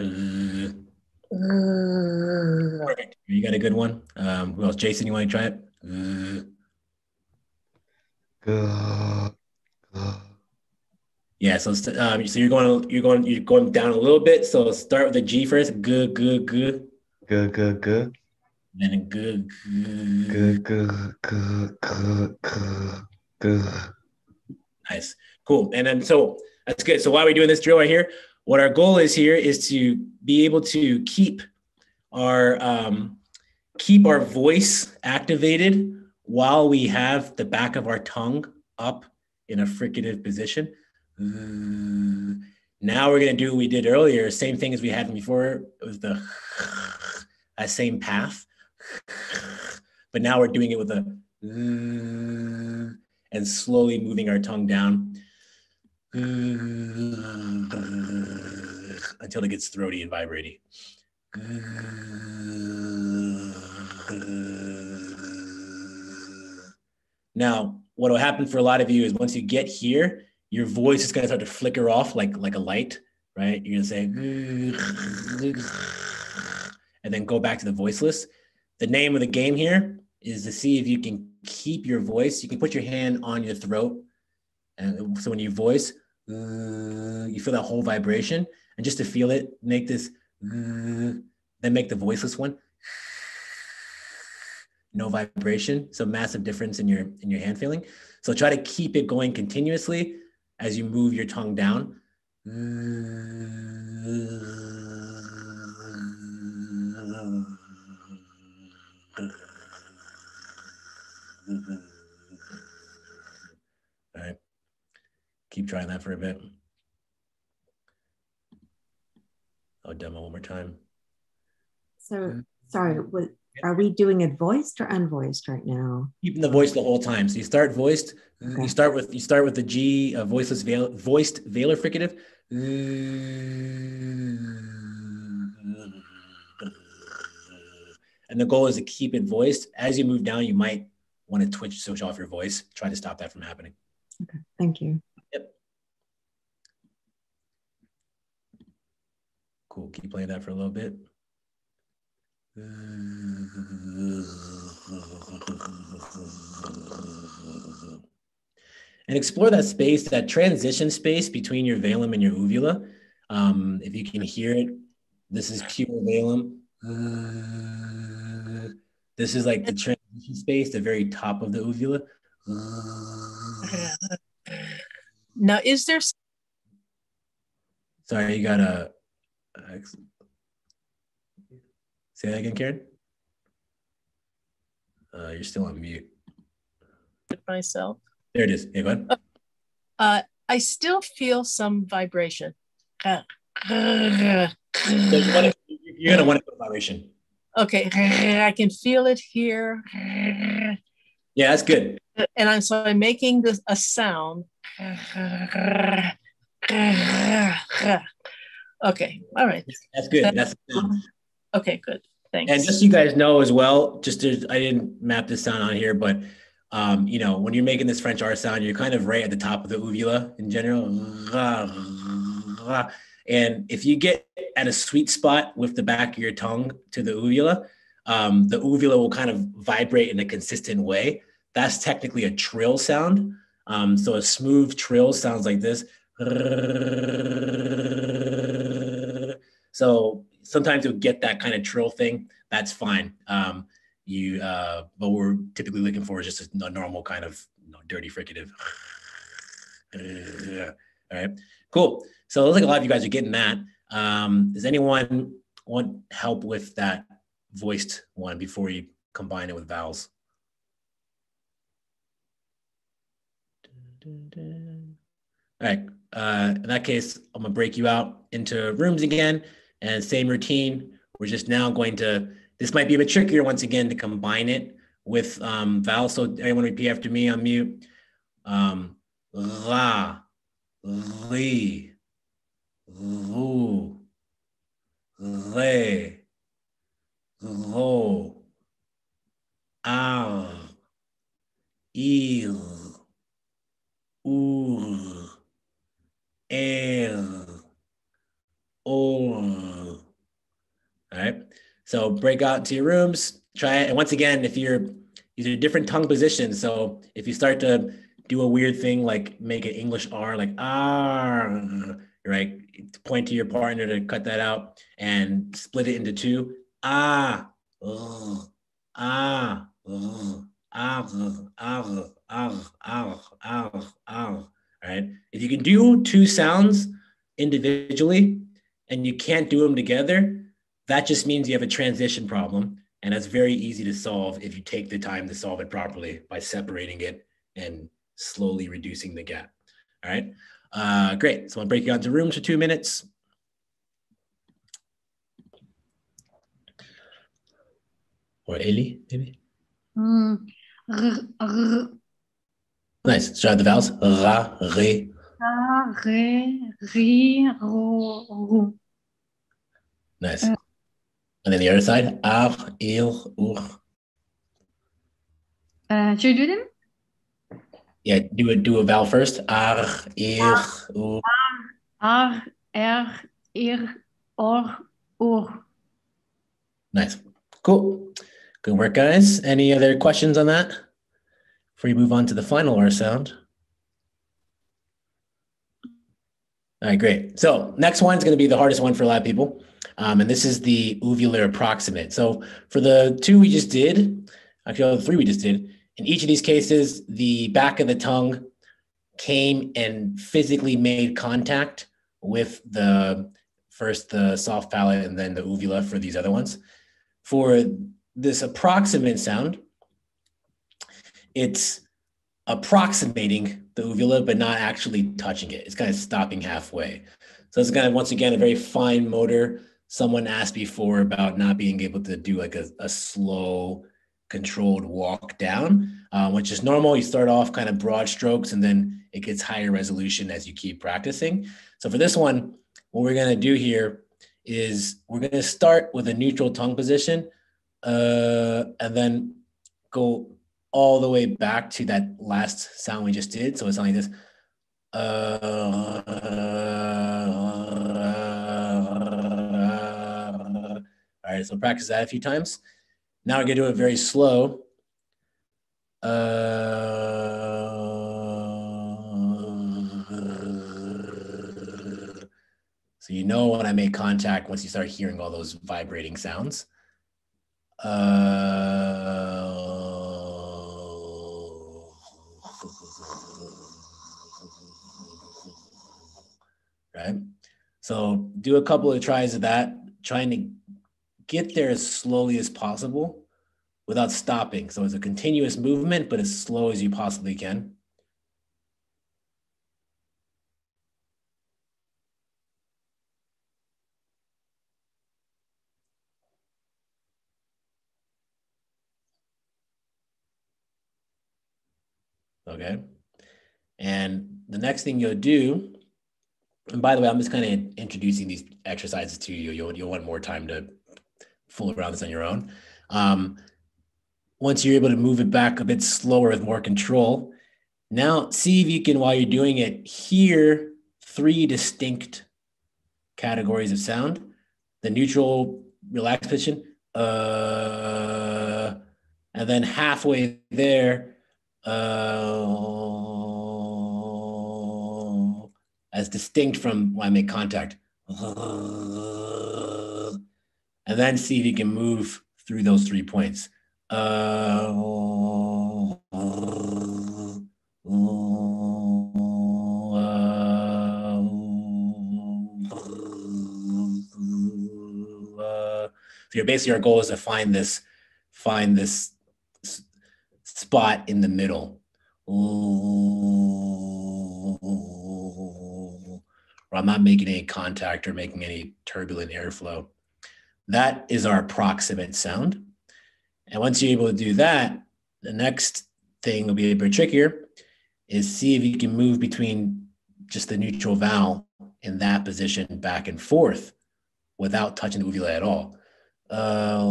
Perfect. You got a good one. Um, who else? Jason, you want to try it? Yeah, so um, so you're going you're going you're going down a little bit. So start with the G first. Good, good, good. Good, good, good. Then good, good, good, good, good, good, good. Nice, cool. And then so that's good. So why are we doing this drill right here? What our goal is here is to be able to keep our um, keep our voice activated while we have the back of our tongue up in a fricative position. Now we're gonna do what we did earlier, same thing as we had before. It was the that same path, but now we're doing it with a and slowly moving our tongue down until it gets throaty and vibrating. Now, what will happen for a lot of you is once you get here, your voice is going to start to flicker off like like a light, right? You're going to say, and then go back to the voiceless. The name of the game here is to see if you can keep your voice. You can put your hand on your throat, and so when you voice, you feel that whole vibration, and just to feel it, make this, then make the voiceless one no vibration. So massive difference in your in your hand feeling. So try to keep it going continuously as you move your tongue down. All right. Keep trying that for a bit. I'll demo one more time. So sorry, what are we doing it voiced or unvoiced right now? Keeping the voice the whole time. So you start voiced. Okay. You start with you start with the G uh, voiceless veil, voiced velar fricative. And the goal is to keep it voiced. As you move down, you might want to twitch, switch off your voice. Try to stop that from happening. Okay, thank you. Yep. Cool. Keep playing that for a little bit. And explore that space, that transition space between your velum and your uvula. Um, if you can hear it, this is pure velum. Uh, this is like the transition space, the very top of the uvula. Uh, now, is there? Sorry, you got a. Say that again, Karen. Uh, you're still on mute. Myself. There it is. Hey, ahead. Uh, I still feel some vibration. So you wanna, you're gonna want to put vibration. Okay, I can feel it here. Yeah, that's good. And I'm so I'm making this a sound. Okay, all right. That's good. That's Okay, good. Thanks. And just so you guys know as well, just to, I didn't map this sound on here, but um, you know, when you're making this French R sound, you're kind of right at the top of the uvula in general. And if you get at a sweet spot with the back of your tongue to the uvula, um, the uvula will kind of vibrate in a consistent way. That's technically a trill sound. Um, so a smooth trill sounds like this. So sometimes you'll get that kind of trill thing. That's fine. Um, you, uh, but we're typically looking for is just a, normal kind of you know, dirty fricative. All right, cool. So it looks like a lot of you guys are getting that. Um, does anyone want help with that voiced one before you combine it with vowels. All right. Uh, in that case, I'm gonna break you out into rooms again and same routine. We're just now going to, this might be a bit trickier once again to combine it with um, vowels. So everyone repeat after me on mute. Um, ra, ri, ru, re, ro, ar, ir, ur, er, or. All right. So break out into your rooms, try it. And once again, if you're, these are different tongue positions. So if you start to do a weird thing like make an English R, like R, right? Point to your partner to cut that out and split it into two. Ah, ugh, ah, ugh, ah, ah, ah, ah, ah, ah. Right? If you can do two sounds individually and you can't do them together, that just means you have a transition problem. And that's very easy to solve if you take the time to solve it properly by separating it and slowly reducing the gap. All right, uh, great. So I'll break you out into rooms for two minutes. Or Eli, maybe. Mm. Nice. Try the vowels. Ra, re. Ra, re, ri, ro, ru. Nice. And then the other side. Ar, il, ur. Uh, should we do them? Yeah, do a do a vowel first. Ar, ir, ur. Ar, er, ir, or, ur. Nice. Cool. Good work, guys. Any other questions on that? Before you move on to the final R sound. All right, great. So next one is going to be the hardest one for a lot of people. Um, and this is the uvular approximant. So for the two we just did, actually the three we just did, in each of these cases, the back of the tongue came and physically made contact with the first the soft palate and then the uvula for these other ones. For this approximant sound, it's approximating the uvula, but not actually touching it. It's kind of stopping halfway. So it's kind of, once again, a very fine motor. Someone asked before about not being able to do like a, a slow, controlled walk down, uh, which is normal. You start off kind of broad strokes and then it gets higher resolution as you keep practicing. So for this one, what we're going to do here is we're going to start with a neutral tongue position uh, and then go all the way back to that last sound we just did. So it's like this. Uh, all right, so practice that a few times. Now we're gonna do it very slow. so you know when I make contact once you start hearing all those vibrating sounds. Right? So do a couple of tries of that, trying to get there as slowly as possible without stopping. So it's a continuous movement, but as slow as you possibly can. Okay. And the next thing you'll do, and by the way, I'm just kind of introducing these exercises to you. You'll, you'll want more time to fool around this on your own. Um, once you're able to move it back a bit slower with more control, now see if you can, while you're doing it, hear three distinct categories of sound. The neutral relaxed position, uh, and then halfway there, uh, as distinct from when I make contact. And then see if you can move through those three points. Uh, so basically our goal is to find this, find this spot in the middle. Where I'm not making any contact or making any turbulent airflow. That is our approximant sound. And once you're able to do that, the next thing will be a bit trickier is see if you can move between just the neutral vowel in that position back and forth without touching the uvula at all. Uh,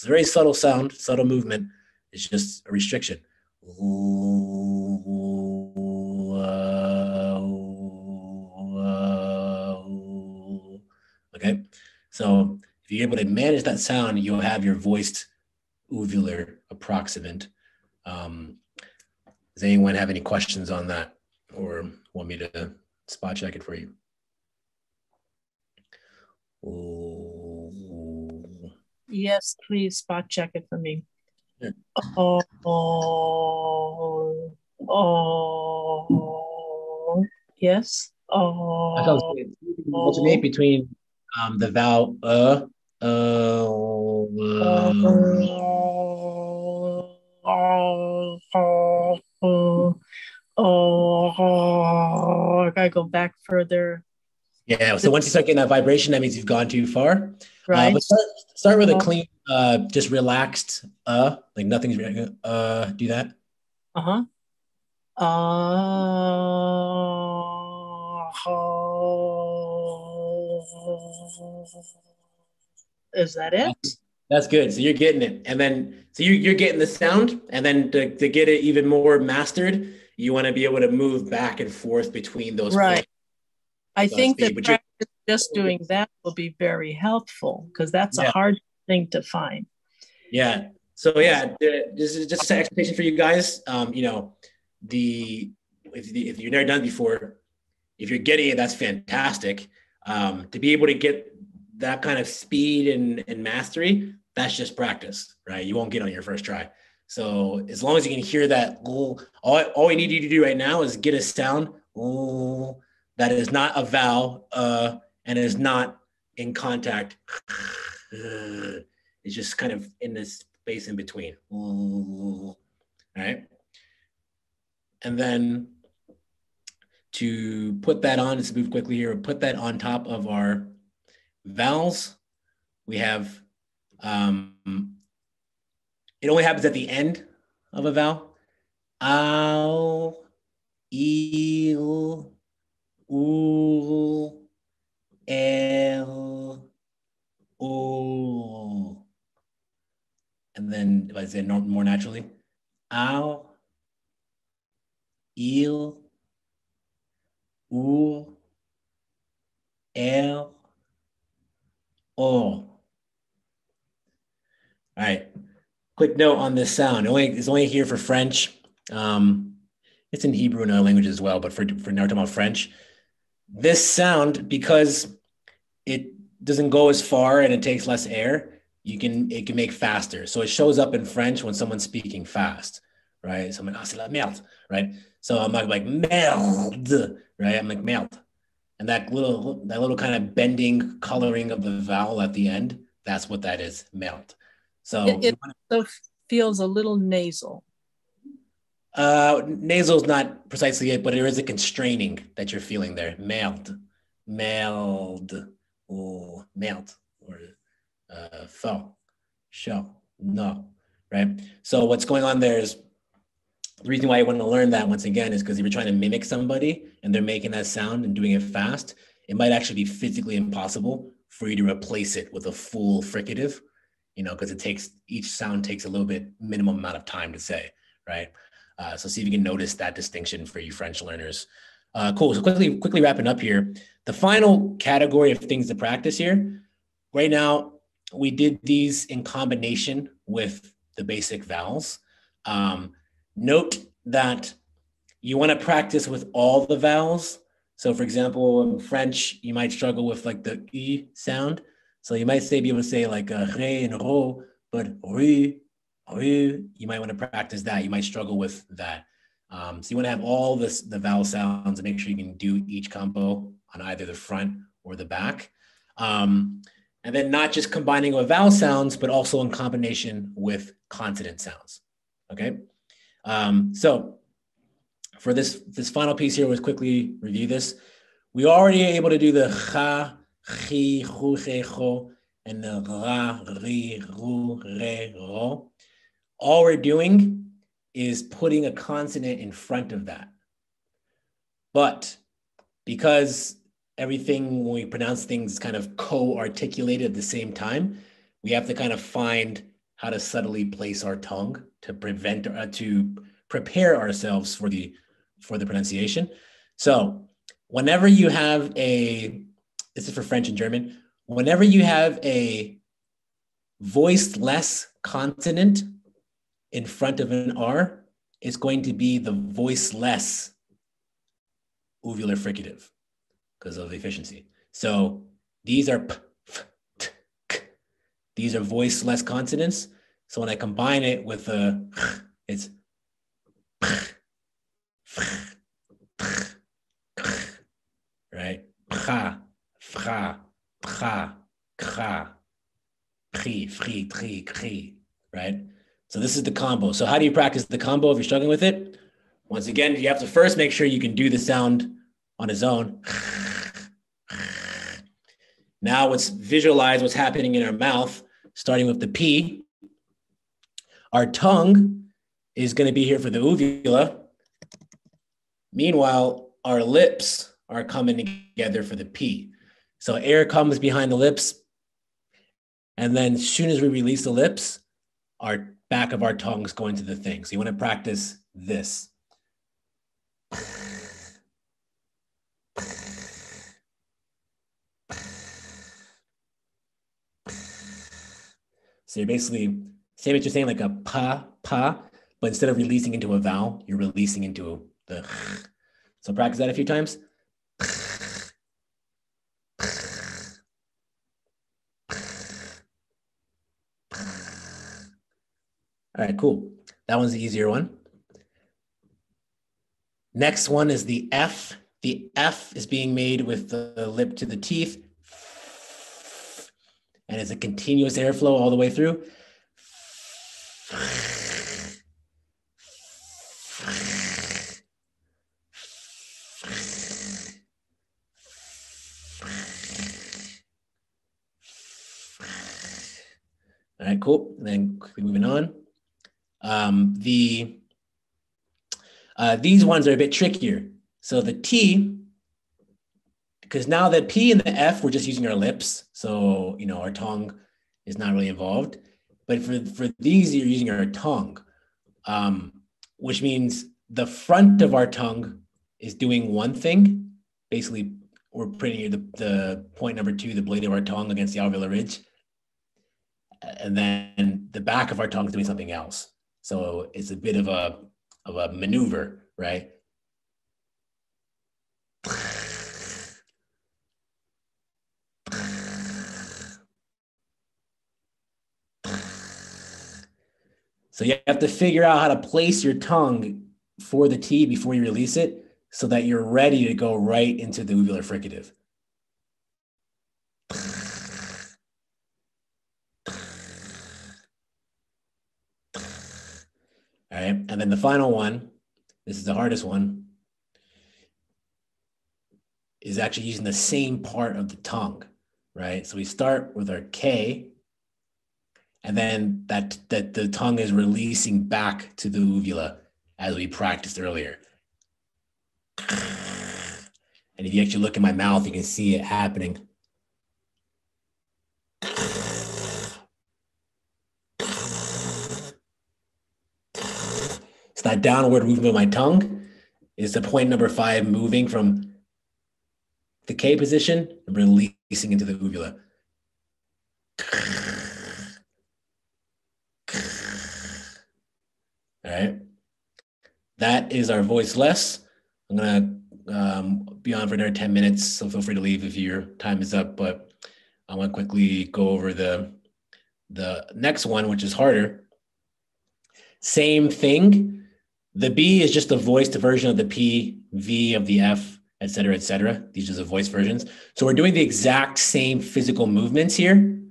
it's a very subtle sound, subtle movement. It's just a restriction. Okay, so if you're able to manage that sound, you'll have your voiced uvular approximant. Um, does anyone have any questions on that or want me to spot check it for you? Ooh. Yes, please spot check it for me. Sure. Oh, oh, oh, yes. Oh, I thought it alternate between um, the vowel uh, uh, uh, oh, oh, oh, oh, I gotta go back further, yeah. So once you start getting that vibration, that means you've gone too far. Uh, right? but start, start with a Uh-huh. clean, uh, just relaxed uh, like nothing's uh, do that. Uh-huh. Uh, is that it? That's good. So you're getting it, and then so you're you're getting the sound, and then to, to get it even more mastered, you want to be able to move back and forth between those. Right. points. I So think that you're- just doing that will be very helpful because that's a hard thing to find. Yeah. So yeah, this is just an expectation for you guys. Um, you know, the if the, if you've never done it before, if you're getting it, that's fantastic. Um, to be able to get that kind of speed and, and mastery, that's just practice, right? You won't get on your first try. So as long as you can hear that, all, all we need you to do right now is get a sound "ooh," that is not a vowel uh, and is not in contact. It's just kind of in this space in between. All right. And then to put that on, let's move quickly here, put that on top of our vowels. We have, um, it only happens at the end of a vowel. Ow, il, ul, el. And then if I say it more naturally, ow, il, ul, el, o. All right. Quick note on this sound. It's only here for French. Um, it's in Hebrew and other languages as well, but for for now we're talking about French. This sound, because it doesn't go as far and it takes less air, you can it can make faster. So it shows up in French when someone's speaking fast, right? Someone, ah, c'est la merde, right? So I'm like, like merde, right? I'm like merde. And that little that little kind of bending coloring of the vowel at the end, that's what that is, merde. So It, it also feels a little nasal. Uh, nasal is not precisely it, but there is a constraining that you're feeling there. Meld, meld, or meld, or uh, fell, show, no, right? So what's going on there is the reason why I want to learn that once again is because if you're trying to mimic somebody and they're making that sound and doing it fast, it might actually be physically impossible for you to replace it with a full fricative, you know, because it takes each sound takes a little bit minimum amount of time to say, right? Uh, so see if you can notice that distinction for you French learners. Uh, cool. So quickly, quickly wrapping up here. The final category of things to practice here. Right now, we did these in combination with the basic vowels. Um, note that you want to practice with all the vowels. So, for example, in French, you might struggle with like the e sound. So you might say be able to say like uh, re and ro, but rue, you might want to practice that. You might struggle with that. Um, so you want to have all this the vowel sounds and make sure you can do each combo on either the front or the back. Um, and then not just combining with vowel sounds, but also in combination with consonant sounds. Okay. Um, so for this this final piece here, let's quickly review this. We already able to do the cha, chi, hu, che, cho, and the ra, ri, ru, re, ro. All we're doing is putting a consonant in front of that. But because everything when we pronounce things kind of co-articulated at the same time, we have to kind of find how to subtly place our tongue to prevent uh, to prepare ourselves for the for the pronunciation. So whenever you have a this is for French and German, whenever you have a voiceless consonant in front of an R, it's going to be the voiceless uvular fricative because of efficiency. So these are p, f, t, k. These are voiceless consonants. So when I combine it with a, it's right? Pra, fra, pra, kra, pri, fri, tri, kri, right? So this is the combo. So how do you practice the combo if you're struggling with it? Once again, you have to first make sure you can do the sound on its own. Now let's visualize what's happening in our mouth, starting with the P. Our tongue is going to be here for the uvula. Meanwhile, our lips are coming together for the P. So air comes behind the lips. And then as soon as we release the lips, our back of our tongues going to the thing. So you want to practice this. So you're basically same as you're saying like a pa pa, but instead of releasing into a vowel, you're releasing into the. So practice that a few times. All right, cool. That one's the easier one. Next one is the F. The F is being made with the lip to the teeth and it's a continuous airflow all the way through. All right, cool. And then quickly moving on. Um, the uh, these ones are a bit trickier. So the T because now the P and the F, we're just using our lips. So, you know, our tongue is not really involved. But for, for these, you're using our tongue, um, which means the front of our tongue is doing one thing. Basically, we're putting the, the point number two, the blade of our tongue against the alveolar ridge. And then the back of our tongue is doing something else. So it's a bit of a, of a maneuver, right? So you have to figure out how to place your tongue for the T before you release it so that you're ready to go right into the uvular fricative. Right. And then the final one, this is the hardest one, is actually using the same part of the tongue, right? So we start with our K, and then that that the tongue is releasing back to the uvula as we practiced earlier. And if you actually look in my mouth, you can see it happening. So that downward movement of my tongue is the point number five moving from the K position and releasing into the uvula. All right. That is our voiceless. I'm going to um, be on for another 10 minutes, so feel free to leave if your time is up. But I want to quickly go over the, the next one, which is harder. Same thing. The B is just the voiced version of the P, V of the F, et cetera, et cetera. These are the voice versions. So we're doing the exact same physical movements here,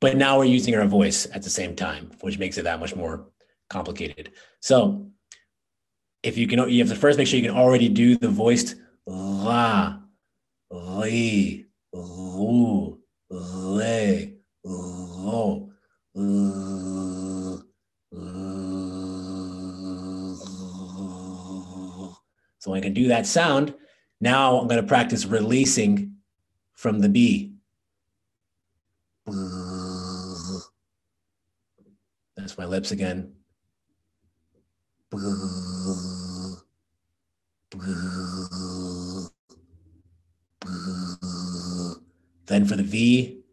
but now we're using our voice at the same time, which makes it that much more complicated. So if you can, you have to first make sure you can already do the voiced la, li, lu, le, lo, l, So when I can do that sound, now I'm going to practice releasing from the B. That's my lips again. Then for the V.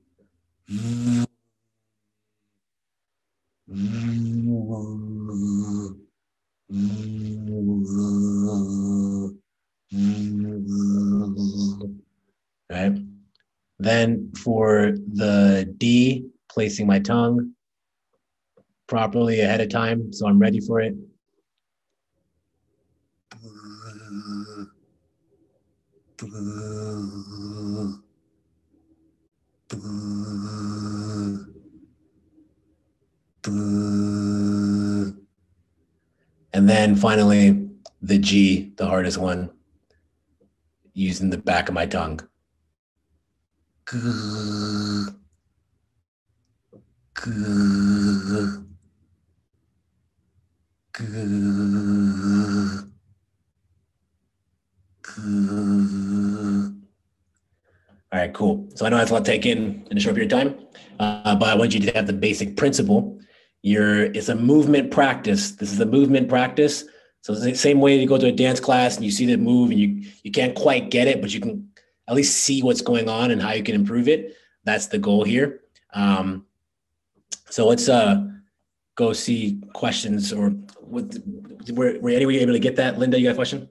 Then for the D, placing my tongue properly ahead of time so I'm ready for it. And then finally, the G, the hardest one, using the back of my tongue. All right, cool. So I know that's a lot to take in in a short period of time, uh, but I want you to have the basic principle. You're, it's a movement practice. This is a movement practice. So it's the same way you go to a dance class and you see the move and you you can't quite get it, but you can at least see what's going on and how you can improve it. That's the goal here. Um, so let's uh, go see questions or what, were, were anybody able to get that? Linda, you got a question?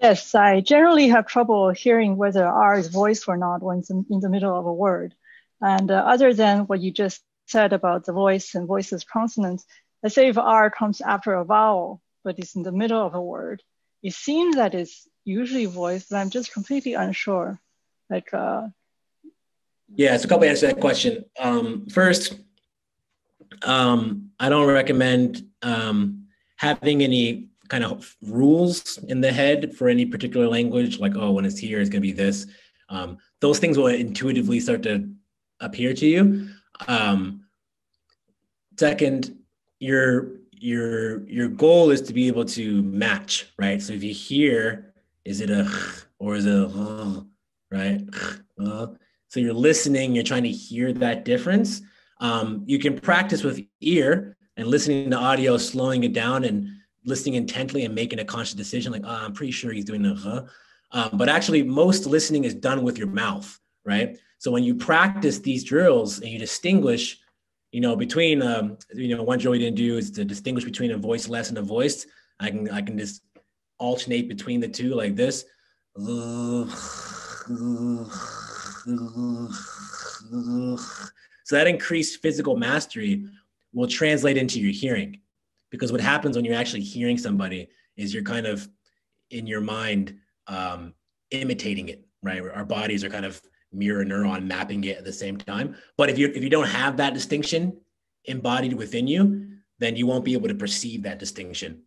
Yes, I generally have trouble hearing whether R is voiced or not when it's in, the middle of a word. And uh, other than what you just said about the voice and voices consonants, let's say if R comes after a vowel, but it's in the middle of a word, it seems that it's usually voice, but I'm just completely unsure. Like, uh, yeah, it's a couple answers to that question. Um, first, um, I don't recommend um, having any kind of rules in the head for any particular language, like, oh, when it's here, it's going to be this. Um, those things will intuitively start to appear to you. Um, second, your your your goal is to be able to match, right? So if you hear, is it a or is it a right? So you're listening, you're trying to hear that difference. Um, you can practice with ear and listening to audio, slowing it down and listening intently and making a conscious decision, like, oh, I'm pretty sure he's doing the. Um, but actually, most listening is done with your mouth, right? So when you practice these drills and you distinguish, you know, between, um, you know, one drill we didn't do is to distinguish between a voiceless and a voiced. I can, I can just alternate between the two like this. So that increased physical mastery will translate into your hearing. Because what happens when you're actually hearing somebody is you're kind of in your mind um, imitating it right? Our bodies are kind of mirror neuron mapping it at the same time. But if you if you don't have that distinction embodied within you then you won't be able to perceive that distinction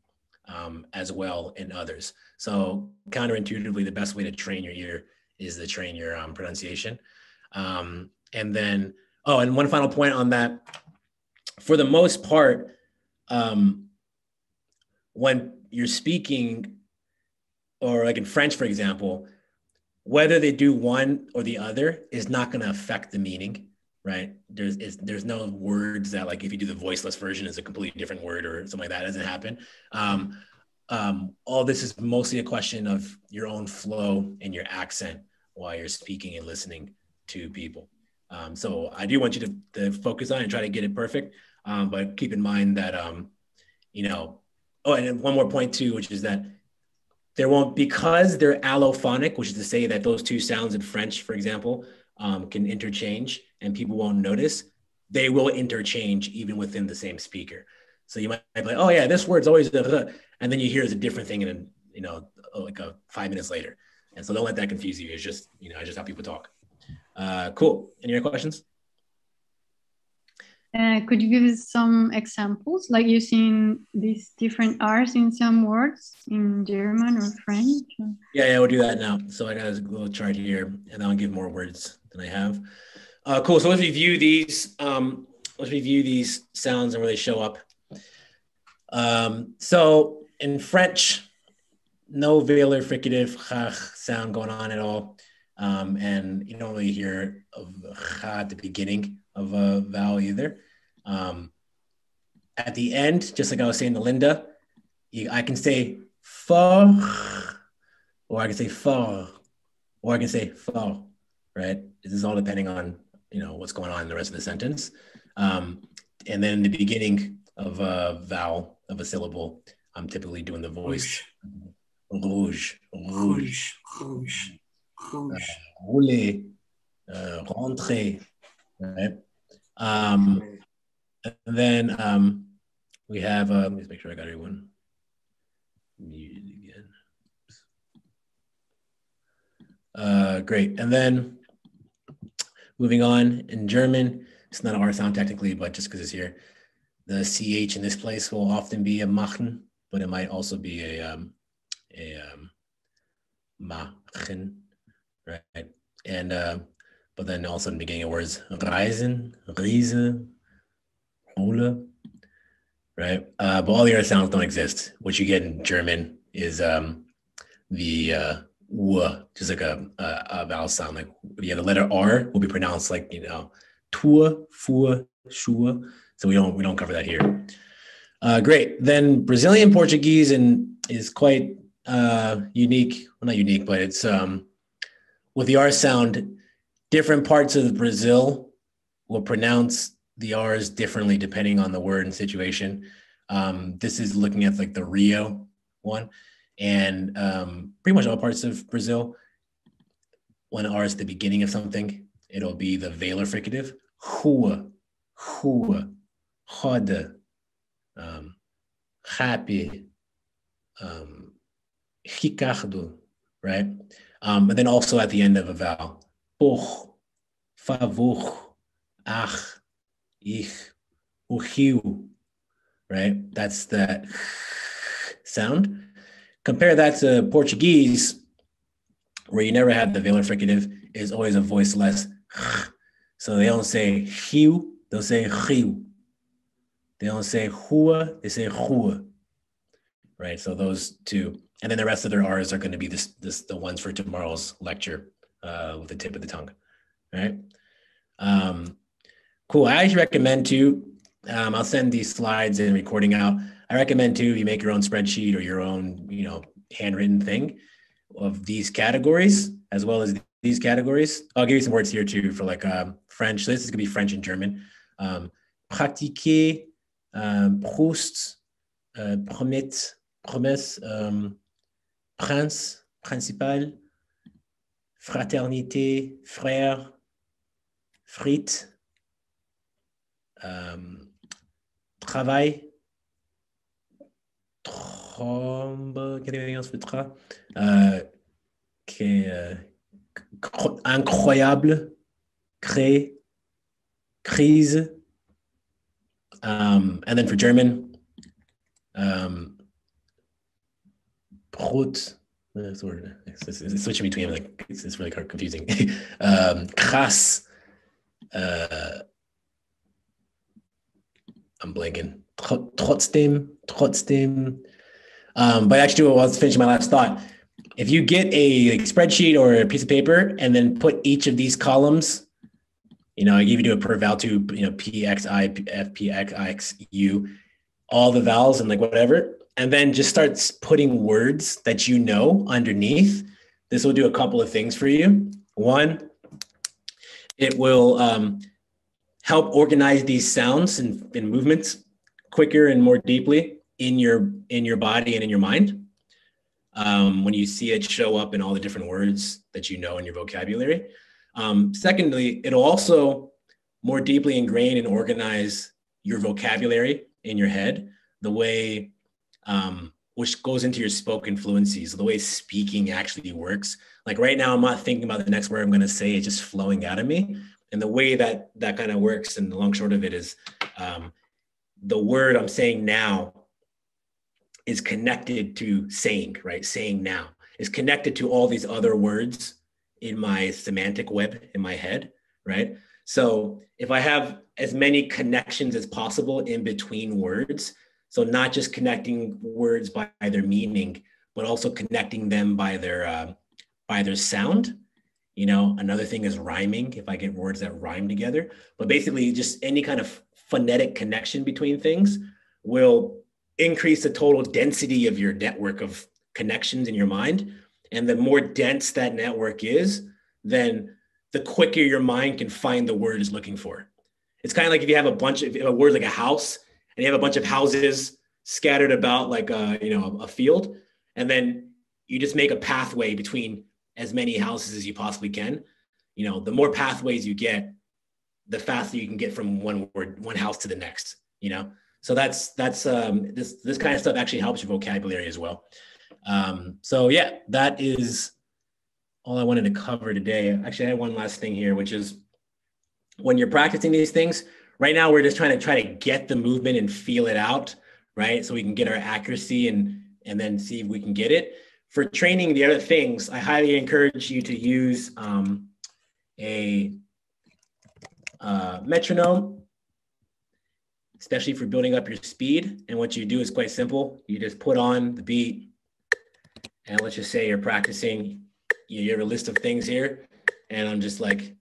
um, as well in others. So counterintuitively the best way to train your ear is to train your um, pronunciation. Um, and then oh and one final point on that. For the most part um, when you're speaking, or like in French, for example, whether they do one or the other is not going to affect the meaning, right? There's there's no words that like if you do the voiceless version is a completely different word or something like that. It doesn't happen. Um, um, all this is mostly a question of your own flow and your accent while you're speaking and listening to people. Um, so I do want you to, to focus on and try to get it perfect. Um, but keep in mind that, um, you know, oh, and one more point too, which is that there won't, because they're allophonic, which is to say that those two sounds in French, for example, um, can interchange and people won't notice, they will interchange even within the same speaker. So you might be like, oh yeah, this word's always the, and then you hear it's a different thing in, you know, like a five minutes later. And so don't let that confuse you. It's just, you know, just how people talk. Uh, cool. Any other questions? Uh, could you give us some examples, like using these different R's in some words in German or French? Yeah, yeah, we'll do that now. So I got a little chart here, and I'll give more words than I have. Uh, cool. So let's review these. Um, let's review these sounds and where they show up. Um, so in French, no velar fricative sound going on at all. Um, and you don't really hear of at the beginning of a vowel either. Um, at the end, just like I was saying to Linda, you, I can say for, or I can say for, or I can say for, right? This is all depending on you know what's going on in the rest of the sentence. Um, and then in the beginning of a vowel of a syllable, I'm typically doing the voice. Rouge, rouge, rouge, rouge. Uh, rouler, uh, rentrer, right? Um, and then um, we have, uh, let me make sure I got everyone muted again. Uh, great. And then moving on in German, it's not an R sound technically, but just because it's here, the CH in this place will often be a machen, but it might also be a, um, a um, machen, right? And, uh, but then also in the beginning of words, reisen, riese, Ole, right? Uh, but all the other sounds don't exist. What you get in German is um, the uh, w, just like a, a, a, vowel sound. Like yeah, the letter R will be pronounced like you know, tua, fua, shua. So we don't we don't cover that here. Uh, great. Then Brazilian Portuguese and is quite uh, unique. Well, not unique, but it's um, with the R sound. Different parts of Brazil will pronounce the R's differently depending on the word and situation. Um, this is looking at like the Rio one, and um, pretty much all parts of Brazil. When R is the beginning of something, it'll be the velar fricative. Rua, rua, roda, um, happy, um, Ricardo, right? Um, and then also at the end of a vowel, por, favor, ach, ich, uhiu, right? That's that sound. Compare that to Portuguese, where you never have the velar fricative, is always a voiceless. So they don't say hiu, they'll say riu. They don't say hua, they say hua. Right. So those two. And then the rest of their R's are going to be this, this the ones for tomorrow's lecture uh, with the tip of the tongue. Right. Um, Cool. I recommend to. Um, I'll send these slides and recording out. I recommend to you make your own spreadsheet or your own, you know, handwritten thing of these categories as well as these categories. I'll give you some words here too for like um, French. This is gonna be French and German. Um, pratiquer, um, Proust, uh, promet, promesse, um, prince, principal, fraternité, frère, frite, um, travail, trombe, anything else with tra? Uh, que, uh, incroyable, crée, crise. Um, and then for German, um, Brot, it's, it's, it's switching between like it's, it's really confusing. um, krass, uh, I'm blanking. Trotzdem, trotzdem. Um, but actually, while I was finishing my last thought, if you get a like, spreadsheet or a piece of paper and then put each of these columns, you know, if you do it per vowel to, you know, P, X, I, F, P, X, I, X, U, all the vowels and like whatever, and then just start putting words that you know underneath. This will do a couple of things for you. One, it will um, help organize these sounds and, and movements quicker and more deeply in your in your body and in your mind um, when you see it show up in all the different words that you know in your vocabulary um, secondly it'll also more deeply ingrain and organize your vocabulary in your head the way, um, which goes into your spoken fluencies, the way speaking actually works. Like right now, I'm not thinking about the next word I'm going to say; it's just flowing out of me. And the way that that kind of works, and the long short of it is, um, the word I'm saying now is connected to saying, right? Saying now is connected to all these other words in my semantic web in my head, right? So if I have as many connections as possible in between words, so not just connecting words by their meaning, but also connecting them by their uh, by their sound. You know, another thing is rhyming. If I get words that rhyme together, but basically just any kind of phonetic connection between things will increase the total density of your network of connections in your mind. And the more dense that network is, then the quicker your mind can find the word it's looking for. It's kind of like if you have a bunch of a word like a house and you have a bunch of houses scattered about like a, you know, a field, and then you just make a pathway between as many houses as you possibly can. You know, the more pathways you get, the faster you can get from one word, one house to the next, you know? So that's, that's, um, this, this kind of stuff actually helps your vocabulary as well. Um, so yeah, that is all I wanted to cover today. Actually, I had one last thing here, which is when you're practicing these things, right now we're just trying to try to get the movement and feel it out, right? So we can get our accuracy and and then see if we can get it. For training the other things, I highly encourage you to use um, a uh, metronome, especially for building up your speed. And what you do is quite simple. You just put on the beat, and let's just say you're practicing, you have a list of things here, and I'm just like,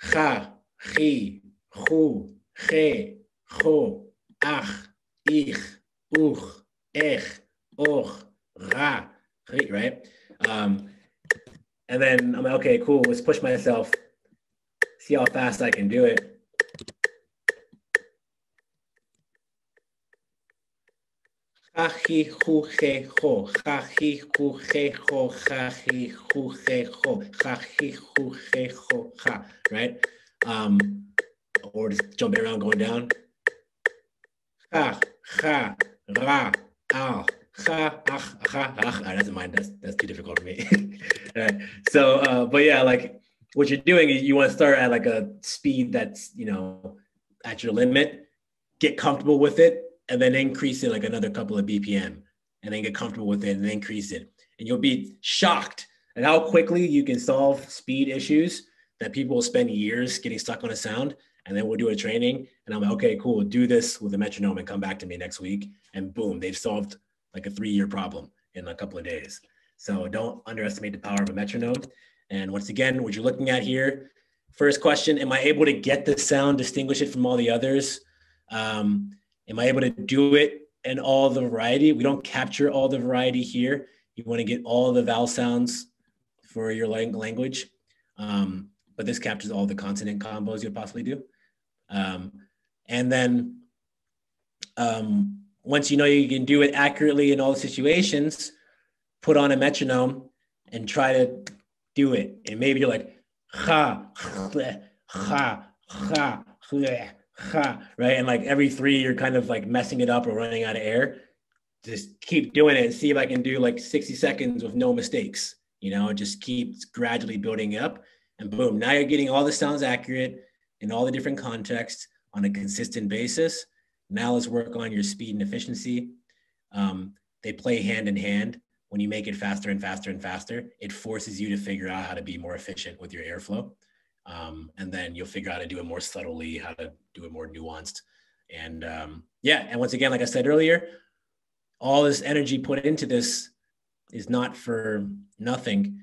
ha, chi, hu, he, ho, ach, ich, uch, ech, och, ra, right? Um, and then I'm like, okay, cool, let's push myself, see how fast I can do it. Right? Um, or just jumping around, going down. Mind. That's that's too difficult for me. right. So, uh, but yeah, like what you're doing is you want to start at like a speed that's you know at your limit, get comfortable with it, and then increase it like another couple of BPM and then get comfortable with it and then increase it. And you'll be shocked at how quickly you can solve speed issues that people will spend years getting stuck on a sound. And then we'll do a training and I'm like, okay, cool, do this with a metronome and come back to me next week. And boom, they've solved like a three year problem in a couple of days. So don't underestimate the power of a metronome. And once again, what you're looking at here, first question, am I able to get the sound, distinguish it from all the others? Um, Am I able to do it in all the variety? We don't capture all the variety here. You want to get all the vowel sounds for your language, um, but this captures all the consonant combos you'd possibly do. Um, and then um, once you know you can do it accurately in all the situations, put on a metronome and try to do it. And maybe you're like, ha, ha, ha, ha, right? And like every three, you're kind of like messing it up or running out of air. Just keep doing it and see if I can do like 60 seconds with no mistakes. You know, just keep gradually building up. And boom, now you're getting all the sounds accurate in all the different contexts on a consistent basis. Now let's work on your speed and efficiency. Um, they play hand in hand. When you make it faster and faster and faster, it forces you to figure out how to be more efficient with your airflow. Um, and then you'll figure out how to do it more subtly, how to do it more nuanced. And um, yeah, and once again, like I said earlier, all this energy put into this is not for nothing.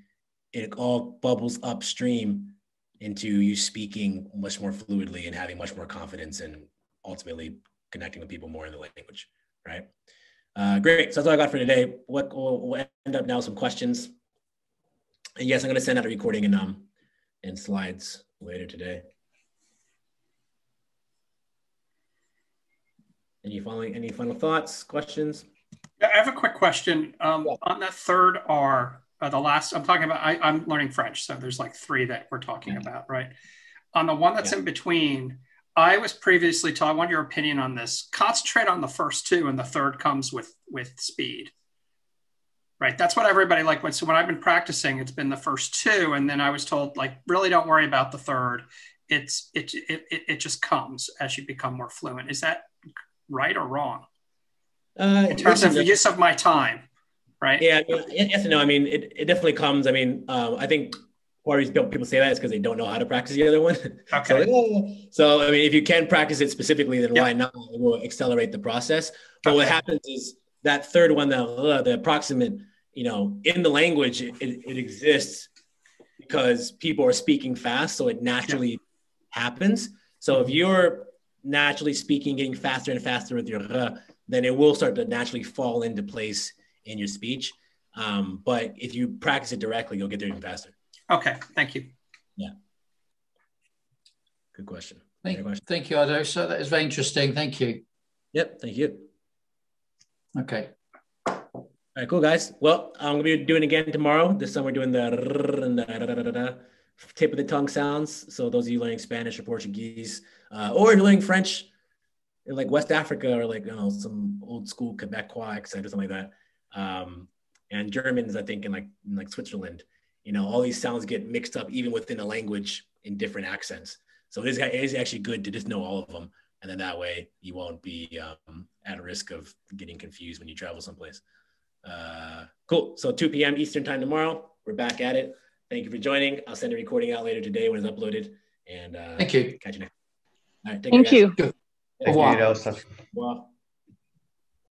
It all bubbles upstream into you speaking much more fluidly and having much more confidence and ultimately connecting with people more in the language, right? Uh, great. So that's all I got for today. What we'll, we'll end up now some questions. And yes, I'm going to send out a recording and um, and slides later today. Any following, any final thoughts, questions? Yeah, I have a quick question. Um, yeah. On the third R, uh, the last, I'm talking about, I, am learning French, so there's like three that we're talking yeah. about, right? On the one that's in between, I was previously told. I want your opinion on this. Concentrate on the first two, and the third comes with with speed. Right. That's what everybody like. When so when I've been practicing, it's been the first two, and then I was told like really don't worry about the third. It's it it it, it just comes as you become more fluent. Is that right or wrong? Uh, in terms of the use of my time, right? Yeah, yes and no. I mean, it, it definitely comes. I mean, um, I think the people say that is because they don't know how to practice the other one. Okay. so, so, I mean, if you can practice it specifically, then Yep. why not? It will accelerate the process. But what happens is that third one, the uh, the approximant, you know, in the language, it, it, exists because people are speaking fast, so it naturally happens. So if you're naturally speaking, getting faster and faster with your r, then it will start to naturally fall into place in your speech. Um, but if you practice it directly, you'll get there even faster. Okay. Thank you. Yeah. Good question. Thank, you. thank you, Idahosa. That is very interesting. Thank you. Yep. Thank you. Okay. All right, cool, guys. Well, I'm gonna be doing it again tomorrow. This time we're doing the tip of the tongue sounds. So those of you learning Spanish or Portuguese, uh, or you're learning French in like West Africa or like you know some old school Quebecois accent or something like that, um, and Germans, I think in like in like Switzerland, you know, all these sounds get mixed up even within a language in different accents. So it is, it is actually good to just know all of them, and then that way you won't be um, at risk of getting confused when you travel someplace. Uh, cool. So 2 p.m. Eastern time tomorrow. We're back at it. Thank you for joining. I'll send a recording out later today when it's uploaded. And uh, Thank you. Catch you next. All right. Take Thank care, you. guys. Thank you, Elsa. Well.